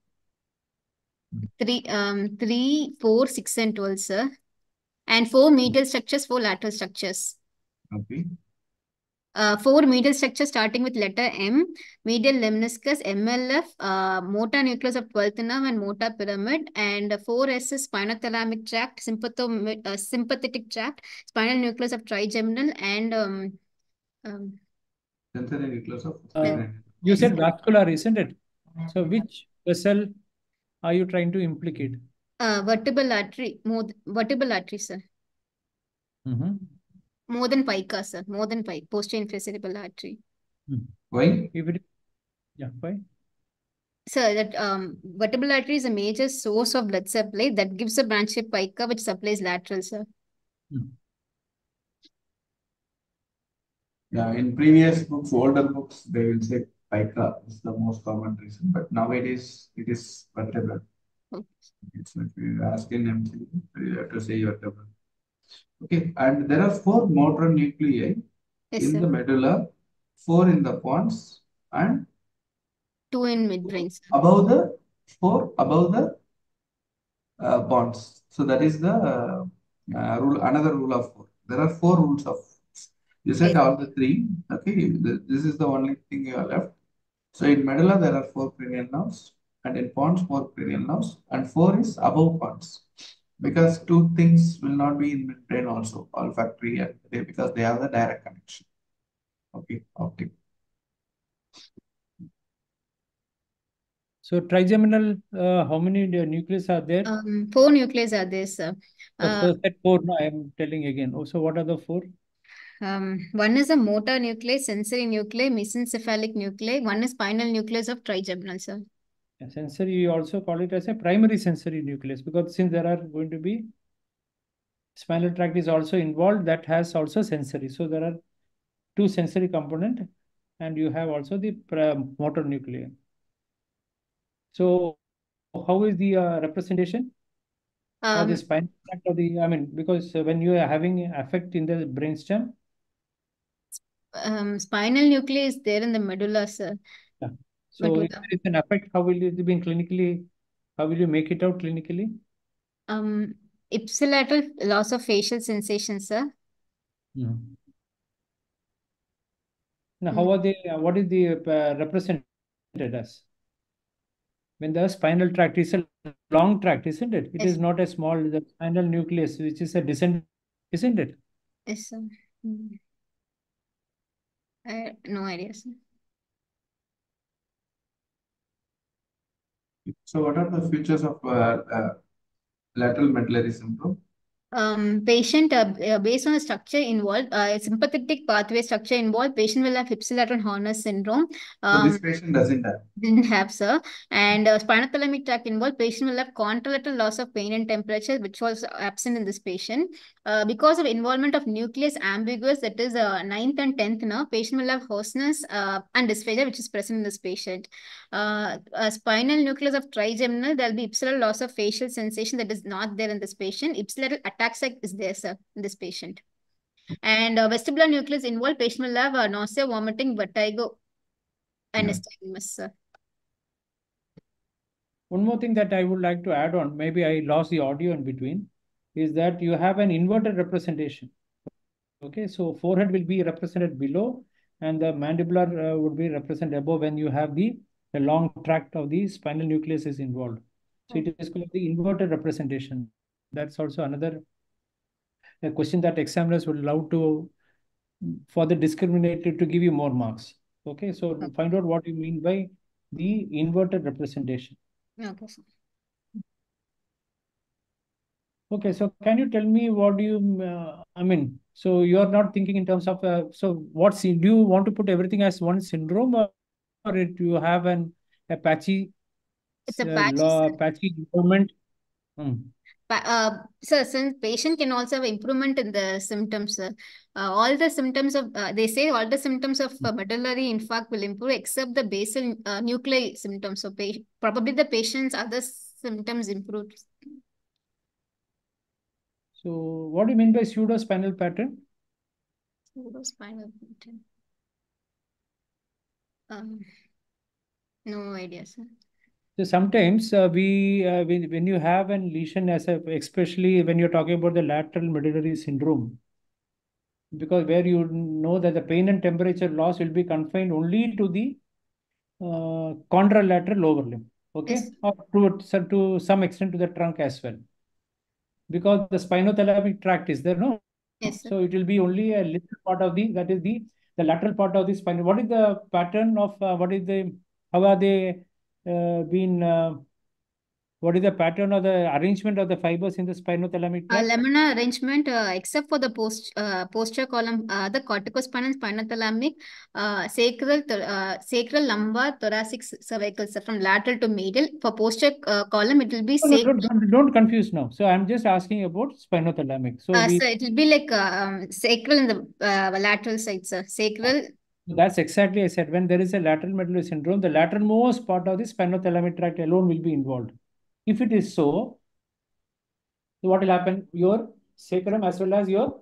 Speaker 4: three, um, three, four, six, and twelve, sir. And four medial structures, four lateral structures.
Speaker 1: Okay.
Speaker 4: Uh, four medial structures starting with letter M, medial lemniscus, MLF, uh, motor nucleus of 12th nerve and motor pyramid, and four S is spinothalamic tract, sympatho uh, sympathetic tract, spinal nucleus of trigeminal, and um, um,
Speaker 1: sensory nucleus of.
Speaker 3: Uh, you said vascular, isn't it? So which vessel are you trying to implicate?
Speaker 4: Uh, vertebral artery, more vertebral artery, sir.
Speaker 3: Mm -hmm.
Speaker 4: More than PICA, sir. More than PICA, posterior inferior cerebral artery.
Speaker 3: Hmm.
Speaker 1: Why?
Speaker 3: If it, yeah, why?
Speaker 4: Sir, that um, vertebral artery is a major source of blood supply that gives a branch shape PICA which supplies lateral, sir.
Speaker 3: Hmm.
Speaker 1: Yeah, in previous books, older books, they will say PICA is the most common reason, but nowadays it is vertebral. If you ask in MCQ, you have to say your double. Okay, and there are four motor nuclei
Speaker 4: yes,
Speaker 1: in
Speaker 4: sir.
Speaker 1: the medulla, four in the pons, and
Speaker 4: two in midbrains.
Speaker 1: Above the four, above the uh, pons. So that is the uh, uh, rule. Another rule of four. There are four rules of. You said yes. all the three. Okay, this is the only thing you are left. So in medulla there are four cranial nerves and in pons, four cranial nerves, and four is above pons. Because two things will not be in midbrain also, olfactory and they, because they have the direct connection. Okay, optic.
Speaker 3: So trigeminal, uh, how many nucleus are there?
Speaker 4: Um, four nucleus are there, sir. Uh,
Speaker 3: so that four, no, I am telling again. Oh, so what are the four?
Speaker 4: Um, one is a motor nucleus, sensory nuclei, mesencephalic nuclei. One is spinal nucleus of trigeminal, sir.
Speaker 3: Yeah, sensory, you also call it as a primary sensory nucleus because since there are going to be spinal tract is also involved, that has also sensory. So there are two sensory component and you have also the motor nuclei. So how is the uh, representation? Um, or the spinal tract or the, I mean, because when you are having effect in the brainstem,
Speaker 4: um, spinal nucleus is there in the medulla, sir.
Speaker 3: So medulla. if there is an effect, how will it be clinically, how will you make it out clinically?
Speaker 4: Um, ipsilateral loss of facial sensation, sir.
Speaker 3: Mm. Now, mm. how are they, uh, what is the uh, represented as? When the spinal tract is a long tract, isn't it? It yes. is not a small, the spinal nucleus, which is a descent, isn't it?
Speaker 4: Yes, sir. Mm. I no idea, sir.
Speaker 1: So what are the features of uh, uh, lateral medullary syndrome?
Speaker 4: Um, patient, uh, uh, based on the structure involved, uh, sympathetic pathway structure involved, patient will have ipsilateral Horner syndrome.
Speaker 1: Um, so this patient doesn't have?
Speaker 4: Didn't have, sir. And uh, spinothalamic tract involved, patient will have contralateral loss of pain and temperature, which was absent in this patient. Uh, because of involvement of nucleus ambiguus, that is uh, ninth and 10th nerve, patient will have hoarseness uh, and dysphagia, which is present in this patient. Uh, spinal nucleus of trigeminal, there will be ipsilateral loss of facial sensation that is not there in this patient. Ipsilateral is there, sir, in this patient. And uh, vestibular nucleus involved, patient will have uh, nausea, vomiting, vertigo, and nystagmus, sir.
Speaker 3: One more thing that I would like to add on, maybe I lost the audio in between, is that you have an inverted representation. Okay, so forehead will be represented below and the mandibular uh, would be represented above when you have the, the long tract of the spinal nucleus is involved. So it is called the inverted representation. That's also another a question that examiners would love to, for the discriminator to give you more marks. Okay, so okay. find out what you mean by the inverted representation.
Speaker 4: Okay.
Speaker 3: Okay, so can you tell me what do you, uh, I mean, so you're not thinking in terms of, uh, so what, do you want to put everything as one syndrome or, or it, you have an a patchy,
Speaker 4: it's a patchy, uh?
Speaker 3: Hmm.
Speaker 4: Uh, so since patient can also have improvement in the symptoms, uh, all the symptoms of, uh, they say all the symptoms of uh, medullary infarct will improve except the basal uh, nuclei symptoms. So probably the patient's other symptoms improve.
Speaker 3: So what do you mean by pseudospinal pattern?
Speaker 4: Pseudospinal pattern. Um, no idea, sir.
Speaker 3: So sometimes uh, we, uh, when, when you have a lesion as a, especially when you're talking about the lateral medullary syndrome, because where you know that the pain and temperature loss will be confined only to the uh, contralateral lower limb, okay, yes. or to, to some extent to the trunk as well, because the spinothalamic tract is there, no?
Speaker 4: Yes.
Speaker 3: Sir. So it will be only a little part of the that is the the lateral part of the spine. What is the pattern of uh, what is the how are they been uh, what is the pattern or the arrangement of the fibers in the spinothalamic
Speaker 4: uh, tract? Uh, laminar arrangement, uh, except for the post uh, posterior column, uh, the corticospinal spinothalamic, uh, sacral, uh, sacral, lumbar, thoracic, cervical, so from lateral to medial. For posterior uh, column, it will be
Speaker 3: no, no, don't, don't, confuse now. So I'm just asking about spinothalamic. So,
Speaker 4: uh, we... so it will be like uh, um, sacral in the uh, lateral side, sir. Sacral.
Speaker 3: That's exactly I said. When there is a lateral medullary syndrome, the lateralmost part of the spinothalamic tract alone will be involved. If it is so, what will happen? Your sacrum as well as your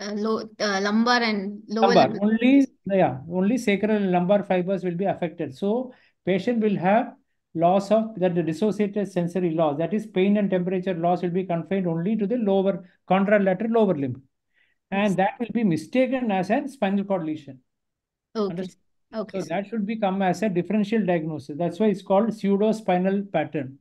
Speaker 4: uh, low, uh, lumbar and lower
Speaker 3: lumbar. Only, yeah, only sacral and lumbar fibers will be affected. So patient will have loss of that the dissociated sensory loss, that is pain and temperature loss will be confined only to the lower contralateral lower limb. And that will be mistaken as a spinal cord lesion.
Speaker 4: Okay. Okay,
Speaker 3: So that should become as a differential diagnosis. That's why it's called pseudospinal pattern.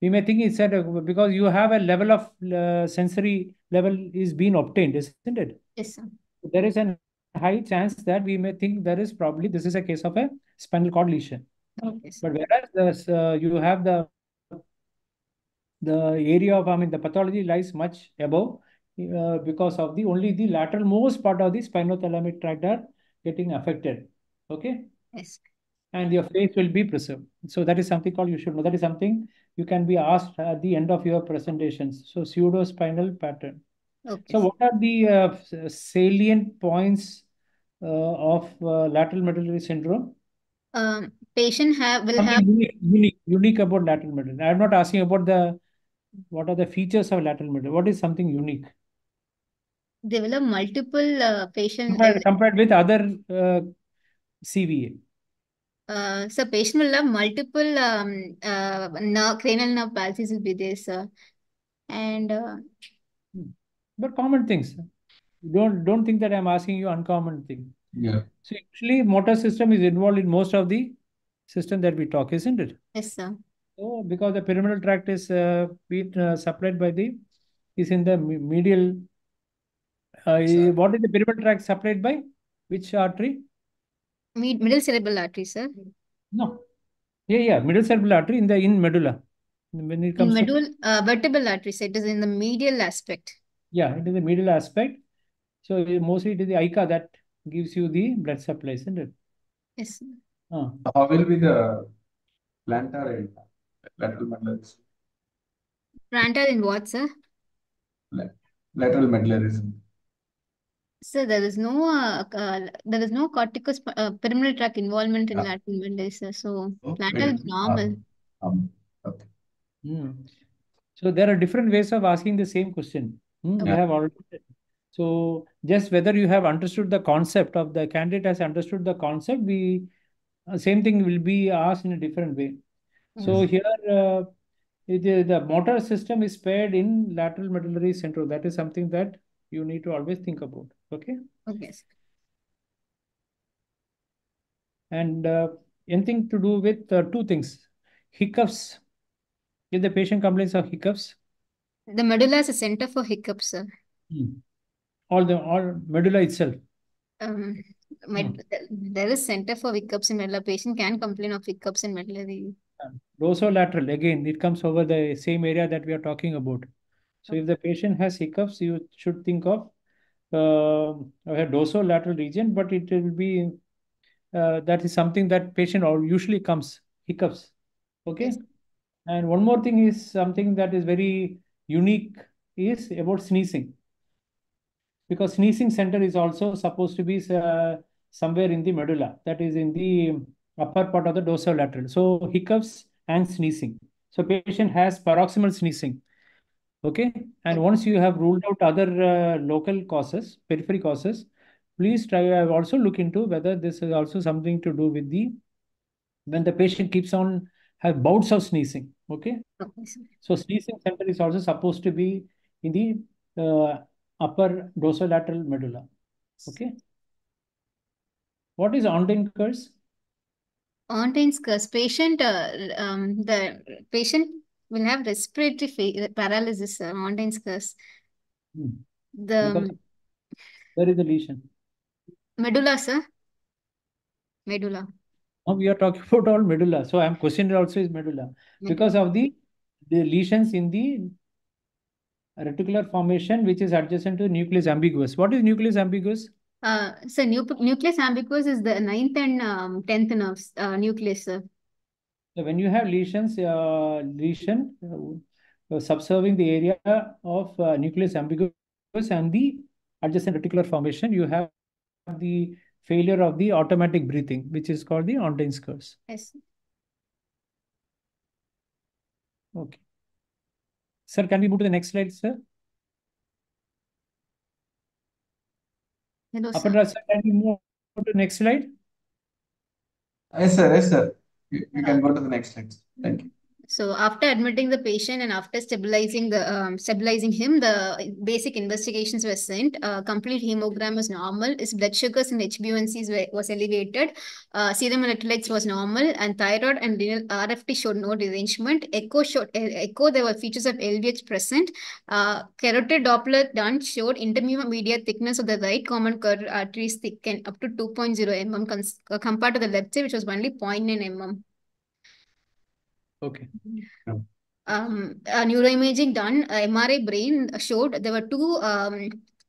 Speaker 3: We may think it's at a, because you have a level of uh, sensory level is being obtained, isn't it?
Speaker 4: Yes, sir.
Speaker 3: There is a high chance that we may think there is probably this is a case of a spinal cord lesion.
Speaker 4: Okay, sir.
Speaker 3: But whereas the, uh, you have the the area of I mean the pathology lies much above uh, because of the only the lateral most part of the spinothalamic tract are getting affected. Okay,
Speaker 4: Yes.
Speaker 3: and your face will be preserved. So that is something called you should know. That is something you can be asked at the end of your presentations. So pseudospinal pattern.
Speaker 4: Okay,
Speaker 3: So what are the uh, salient points uh, of uh, lateral medullary syndrome?
Speaker 4: Um, patient have will
Speaker 3: Something
Speaker 4: have
Speaker 3: unique, unique, unique about lateral medullary. I'm not asking about the what are the features of lateral medullary. What is something unique
Speaker 4: they will have multiple uh, patient
Speaker 3: compared, compared with other uh, CVA?
Speaker 4: uh, so patient will have multiple um uh nerve cranial nerve palsies will be there, sir. And uh,
Speaker 3: But common things. Don't don't think that I'm asking you uncommon thing.
Speaker 1: Yeah.
Speaker 3: So actually, motor system is involved in most of the system that we talk, isn't it?
Speaker 4: yes, sir.
Speaker 3: So because the pyramidal tract is uh, being uh, supplied by the is in the medial. Uh,
Speaker 1: Sir.
Speaker 3: what is the pyramidal tract supplied by? Which artery?
Speaker 4: Mid middle cerebral artery, sir.
Speaker 3: No. Yeah, yeah, middle cerebral artery in the in medulla. When it
Speaker 4: In
Speaker 3: comes to
Speaker 4: middle uh, vertebral artery, so it is in the medial aspect.
Speaker 3: yeah, it is the medial aspect. So mostly it is the ICA that gives you the blood supply, isn't it?
Speaker 4: Yes. sir.
Speaker 3: Uh,
Speaker 1: How will be the plantar and lateral medullaris?
Speaker 4: Plantar in what, sir?
Speaker 1: Lateral medullarism.
Speaker 4: So there is no uh, uh, there is no corticus uh, pyramidal tract involvement in
Speaker 1: Ah.
Speaker 4: lateral medullary, sir. So plantar
Speaker 1: very
Speaker 4: is normal.
Speaker 1: Um, um, okay.
Speaker 3: Hmm. So there are different ways of asking the same question. Hmm, We
Speaker 1: Yeah.
Speaker 3: have already. So just whether you have understood the concept of the candidate has understood the concept, we uh, same thing will be asked in a different way. So
Speaker 4: Yes.
Speaker 3: here, uh, it is the motor system is paired in lateral medullary syndrome. That is something that you need to always think about. Okay,
Speaker 4: Okay.
Speaker 3: and uh, anything to do with uh, two things, hiccups. If the patient complains of hiccups,
Speaker 4: The medulla is a center for hiccups, sir.
Speaker 3: Hmm. all the all medulla itself.
Speaker 4: Um, med there is center for hiccups in medulla. Patient can complain of hiccups in medullary.
Speaker 3: Dorsolateral, again, it comes over the same area that we are talking about. So if the patient has hiccups, you should think of uh, dorsolateral region, but it will be uh, that is something that patient or usually comes hiccups. Okay.
Speaker 4: Yes.
Speaker 3: And one more thing is something that is very unique is about sneezing. Because sneezing center is also supposed to be uh, somewhere in the medulla, that is in the upper part of the dorsolateral. So hiccups and sneezing. So patient has paroxysmal sneezing. Okay. And once you have ruled out other uh, local causes, periphery causes, please try also look into whether this is also something to do with the when the patient keeps on have bouts of sneezing. Okay.
Speaker 4: Okay.
Speaker 3: So sneezing center is also supposed to be in the uh, upper dorsolateral medulla. Okay. What is Ondine curse?
Speaker 4: Ondine's curse. Patient, uh, um, the patient will have respiratory paralysis, sir. Ondine's curse.
Speaker 3: Hmm.
Speaker 4: The
Speaker 3: there is a lesion.
Speaker 4: medulla, sir. Medulla.
Speaker 3: Now we are talking about all medulla. So I'm questioning also is medulla because of the the lesions in the reticular formation which is adjacent to nucleus ambiguus. What is nucleus ambiguus?
Speaker 4: Uh, so nu nucleus ambiguus is the ninth and um, tenth nerves, uh, nucleus, sir.
Speaker 3: So when you have lesions, uh, lesion uh, subserving the area of uh, nucleus ambiguus and the adjacent reticular formation, you have the failure of the automatic breathing, which is called the Ondine's curse.
Speaker 4: Yes.
Speaker 3: Okay. Sir, can we move to the next slide, sir?
Speaker 4: Hello, sir.
Speaker 3: Apandra, sir, can we move to the next slide?
Speaker 1: Yes, sir. Yes, sir. You, you can go to the next slide. Thank you.
Speaker 4: So after admitting the patient and after stabilizing the um, stabilizing him, the basic investigations were sent. Uh, complete hemogram was normal. His blood sugars and HbA1cs were, was elevated. Uh, serum electrolytes was normal, and thyroid and renal RFT showed no derangement. Echo showed echo there were features of LVH present. Uh, carotid Doppler done showed intermediate thickness of the right common arteries thickened up to 2.0 mm compared to the left side, which was only 0.9 mm.
Speaker 3: Okay.
Speaker 4: Um, uh, neuroimaging done, uh, MRI brain showed there were two um,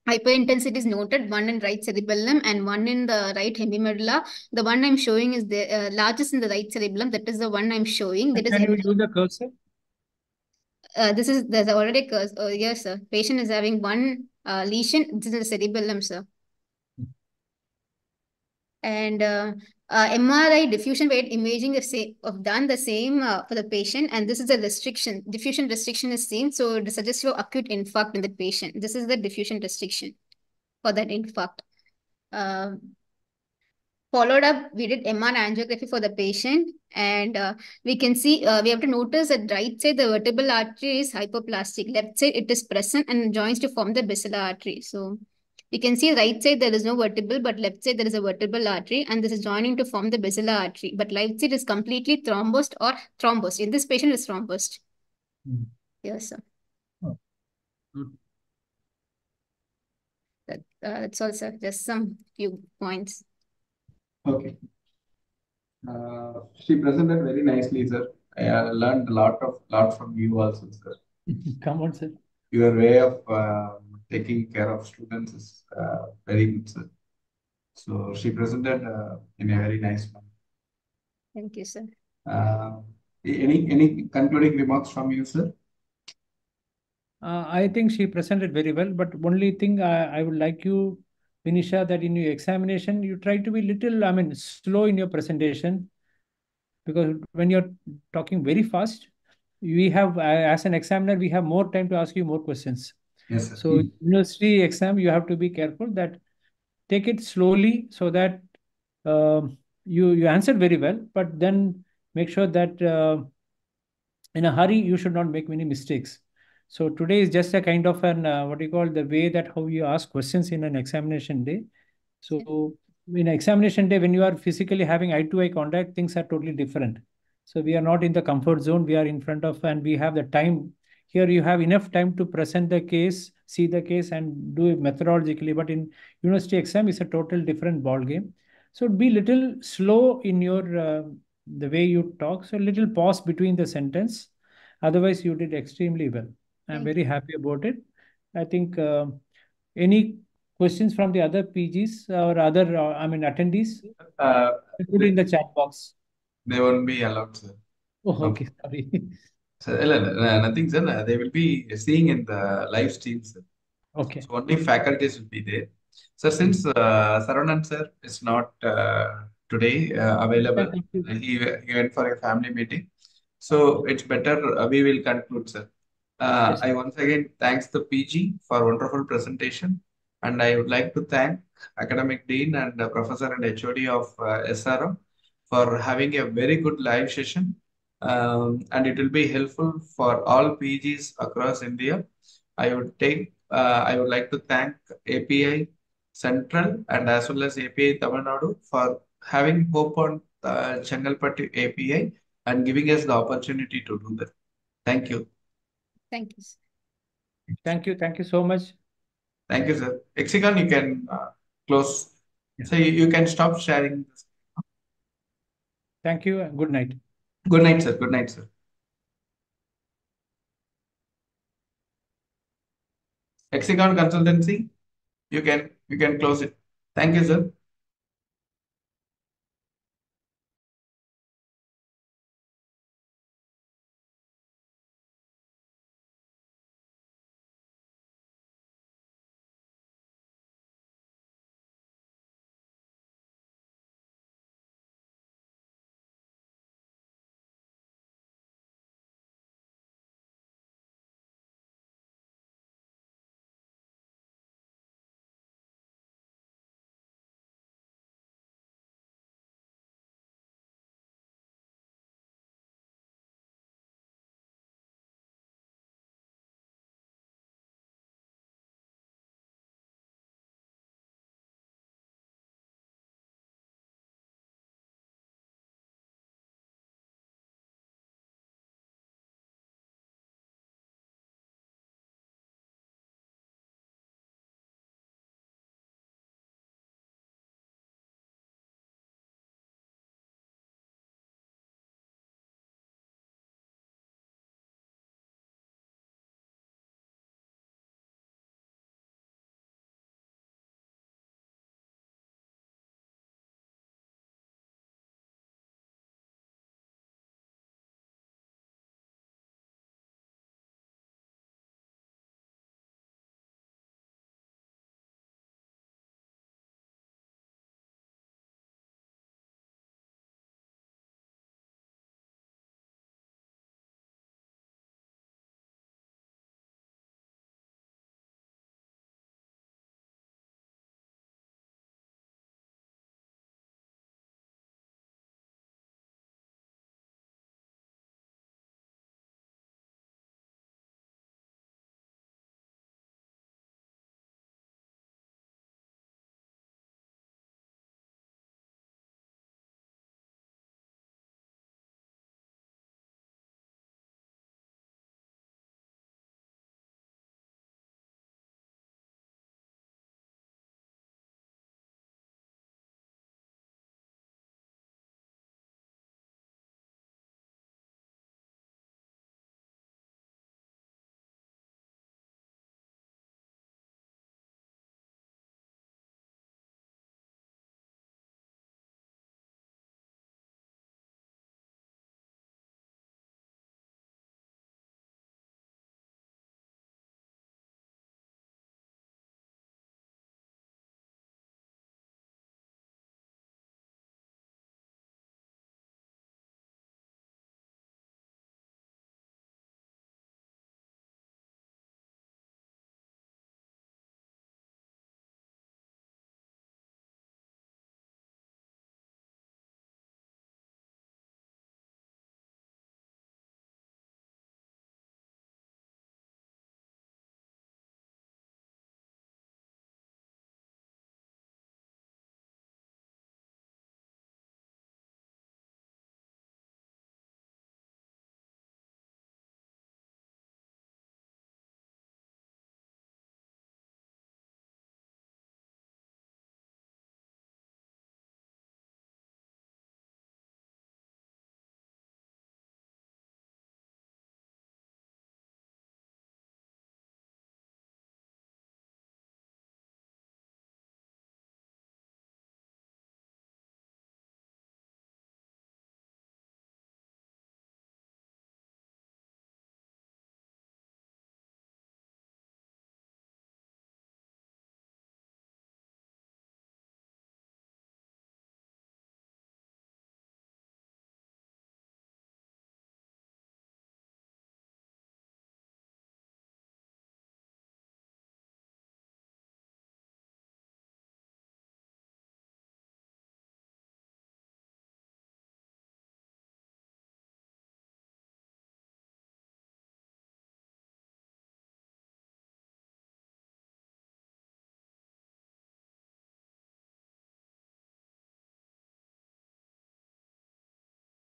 Speaker 4: hyperintensities noted, one in right cerebellum and one in the right hemimedulla. The one I'm showing is the uh, largest in the right cerebellum. That is the one I'm showing. That
Speaker 3: Can
Speaker 4: is
Speaker 3: you do the cursor?
Speaker 4: Uh, this is there's already a curse. Oh, yes, sir. Patient is having one uh, lesion. This is the cerebellum, sir. And uh, uh, MRI diffusion weight imaging is of done the same uh, for the patient, and this is the restriction. Diffusion restriction is seen, so it suggests for acute infarct in the patient. This is the diffusion restriction for that infarct. Um, followed up, we did MR angiography for the patient, and uh, we can see, uh, we have to notice that right side, the vertebral artery is hypoplastic. Left side, it is present and joins to form the basilar artery. So you can see right side there is no vertebral, but left side there is a vertebral artery, and this is joining to form the basilar artery. But left side is completely thrombosed or thrombosed. In this patient, is thrombosed.
Speaker 3: Mm.
Speaker 4: Yes, sir.
Speaker 3: Oh. Good.
Speaker 4: That, uh, that's all, sir. Just some few points.
Speaker 1: Okay. Uh, she presented very nicely, sir. I uh, learned a lot of lot from you also, sir.
Speaker 3: Come on, sir.
Speaker 1: Your way of uh, taking care of students is uh, very good, sir. So she presented uh, in a very nice manner.
Speaker 4: Thank you, sir.
Speaker 1: Uh, any any concluding remarks from you, sir?
Speaker 3: Uh, I think she presented very well, but only thing I, I would like you, Vinisha, that in your examination, you try to be little, I mean, slow in your presentation. Because when you're talking very fast, we have, uh, as an examiner, we have more time to ask you more questions.
Speaker 1: Yes, sir.
Speaker 3: So university exam, you have to be careful that take it slowly so that uh, you you answered very well, but then make sure that uh, in a hurry you should not make many mistakes. So today is just a kind of an uh, what do you call the way that how you ask questions in an examination day. So in examination day, when you are physically having eye to eye contact, things are totally different. So we are not in the comfort zone. We are in front of and we have the time here you have enough time to present the case, see the case and do it methodologically. But in university exam, it's a total different ball game. So be little slow in your uh, the way you talk. So little pause between the sentence. Otherwise, you did extremely well. I'm very happy about it. I think uh, any questions from the other PGs or other, uh, I mean, attendees?
Speaker 1: Uh,
Speaker 3: Put in the chat box.
Speaker 1: they won't be allowed, sir.
Speaker 3: Oh, okay, sorry.
Speaker 1: So, nothing, sir. They will be seeing in the live stream, sir.
Speaker 3: Okay.
Speaker 1: So only faculties will be there. So since uh, Saravanan sir is not uh, today uh, available, he, he went for a family meeting. So it's better uh, we will conclude, sir. Uh,
Speaker 3: Yes.
Speaker 1: I once again thanks the PG for wonderful presentation, and I would like to thank academic dean and uh, professor and HOD of uh, SRM for having a very good live session. Um, and it will be helpful for all PGs across India. I would take, uh, I would like to thank API Central and as well as API Tamil Nadu for having hope on uh, Chengalpattu API and giving us the opportunity to do that. Thank you.
Speaker 4: Thank you.
Speaker 3: Thank you. Thank you so much.
Speaker 1: Thank you, sir. Hexagon, you can uh, close.
Speaker 3: Yeah.
Speaker 1: So you, you can stop sharing.
Speaker 3: Thank you and good night.
Speaker 1: Good night, sir. Good night, sir. Hexagon Consultancy, you can you can close it. Thank you, sir.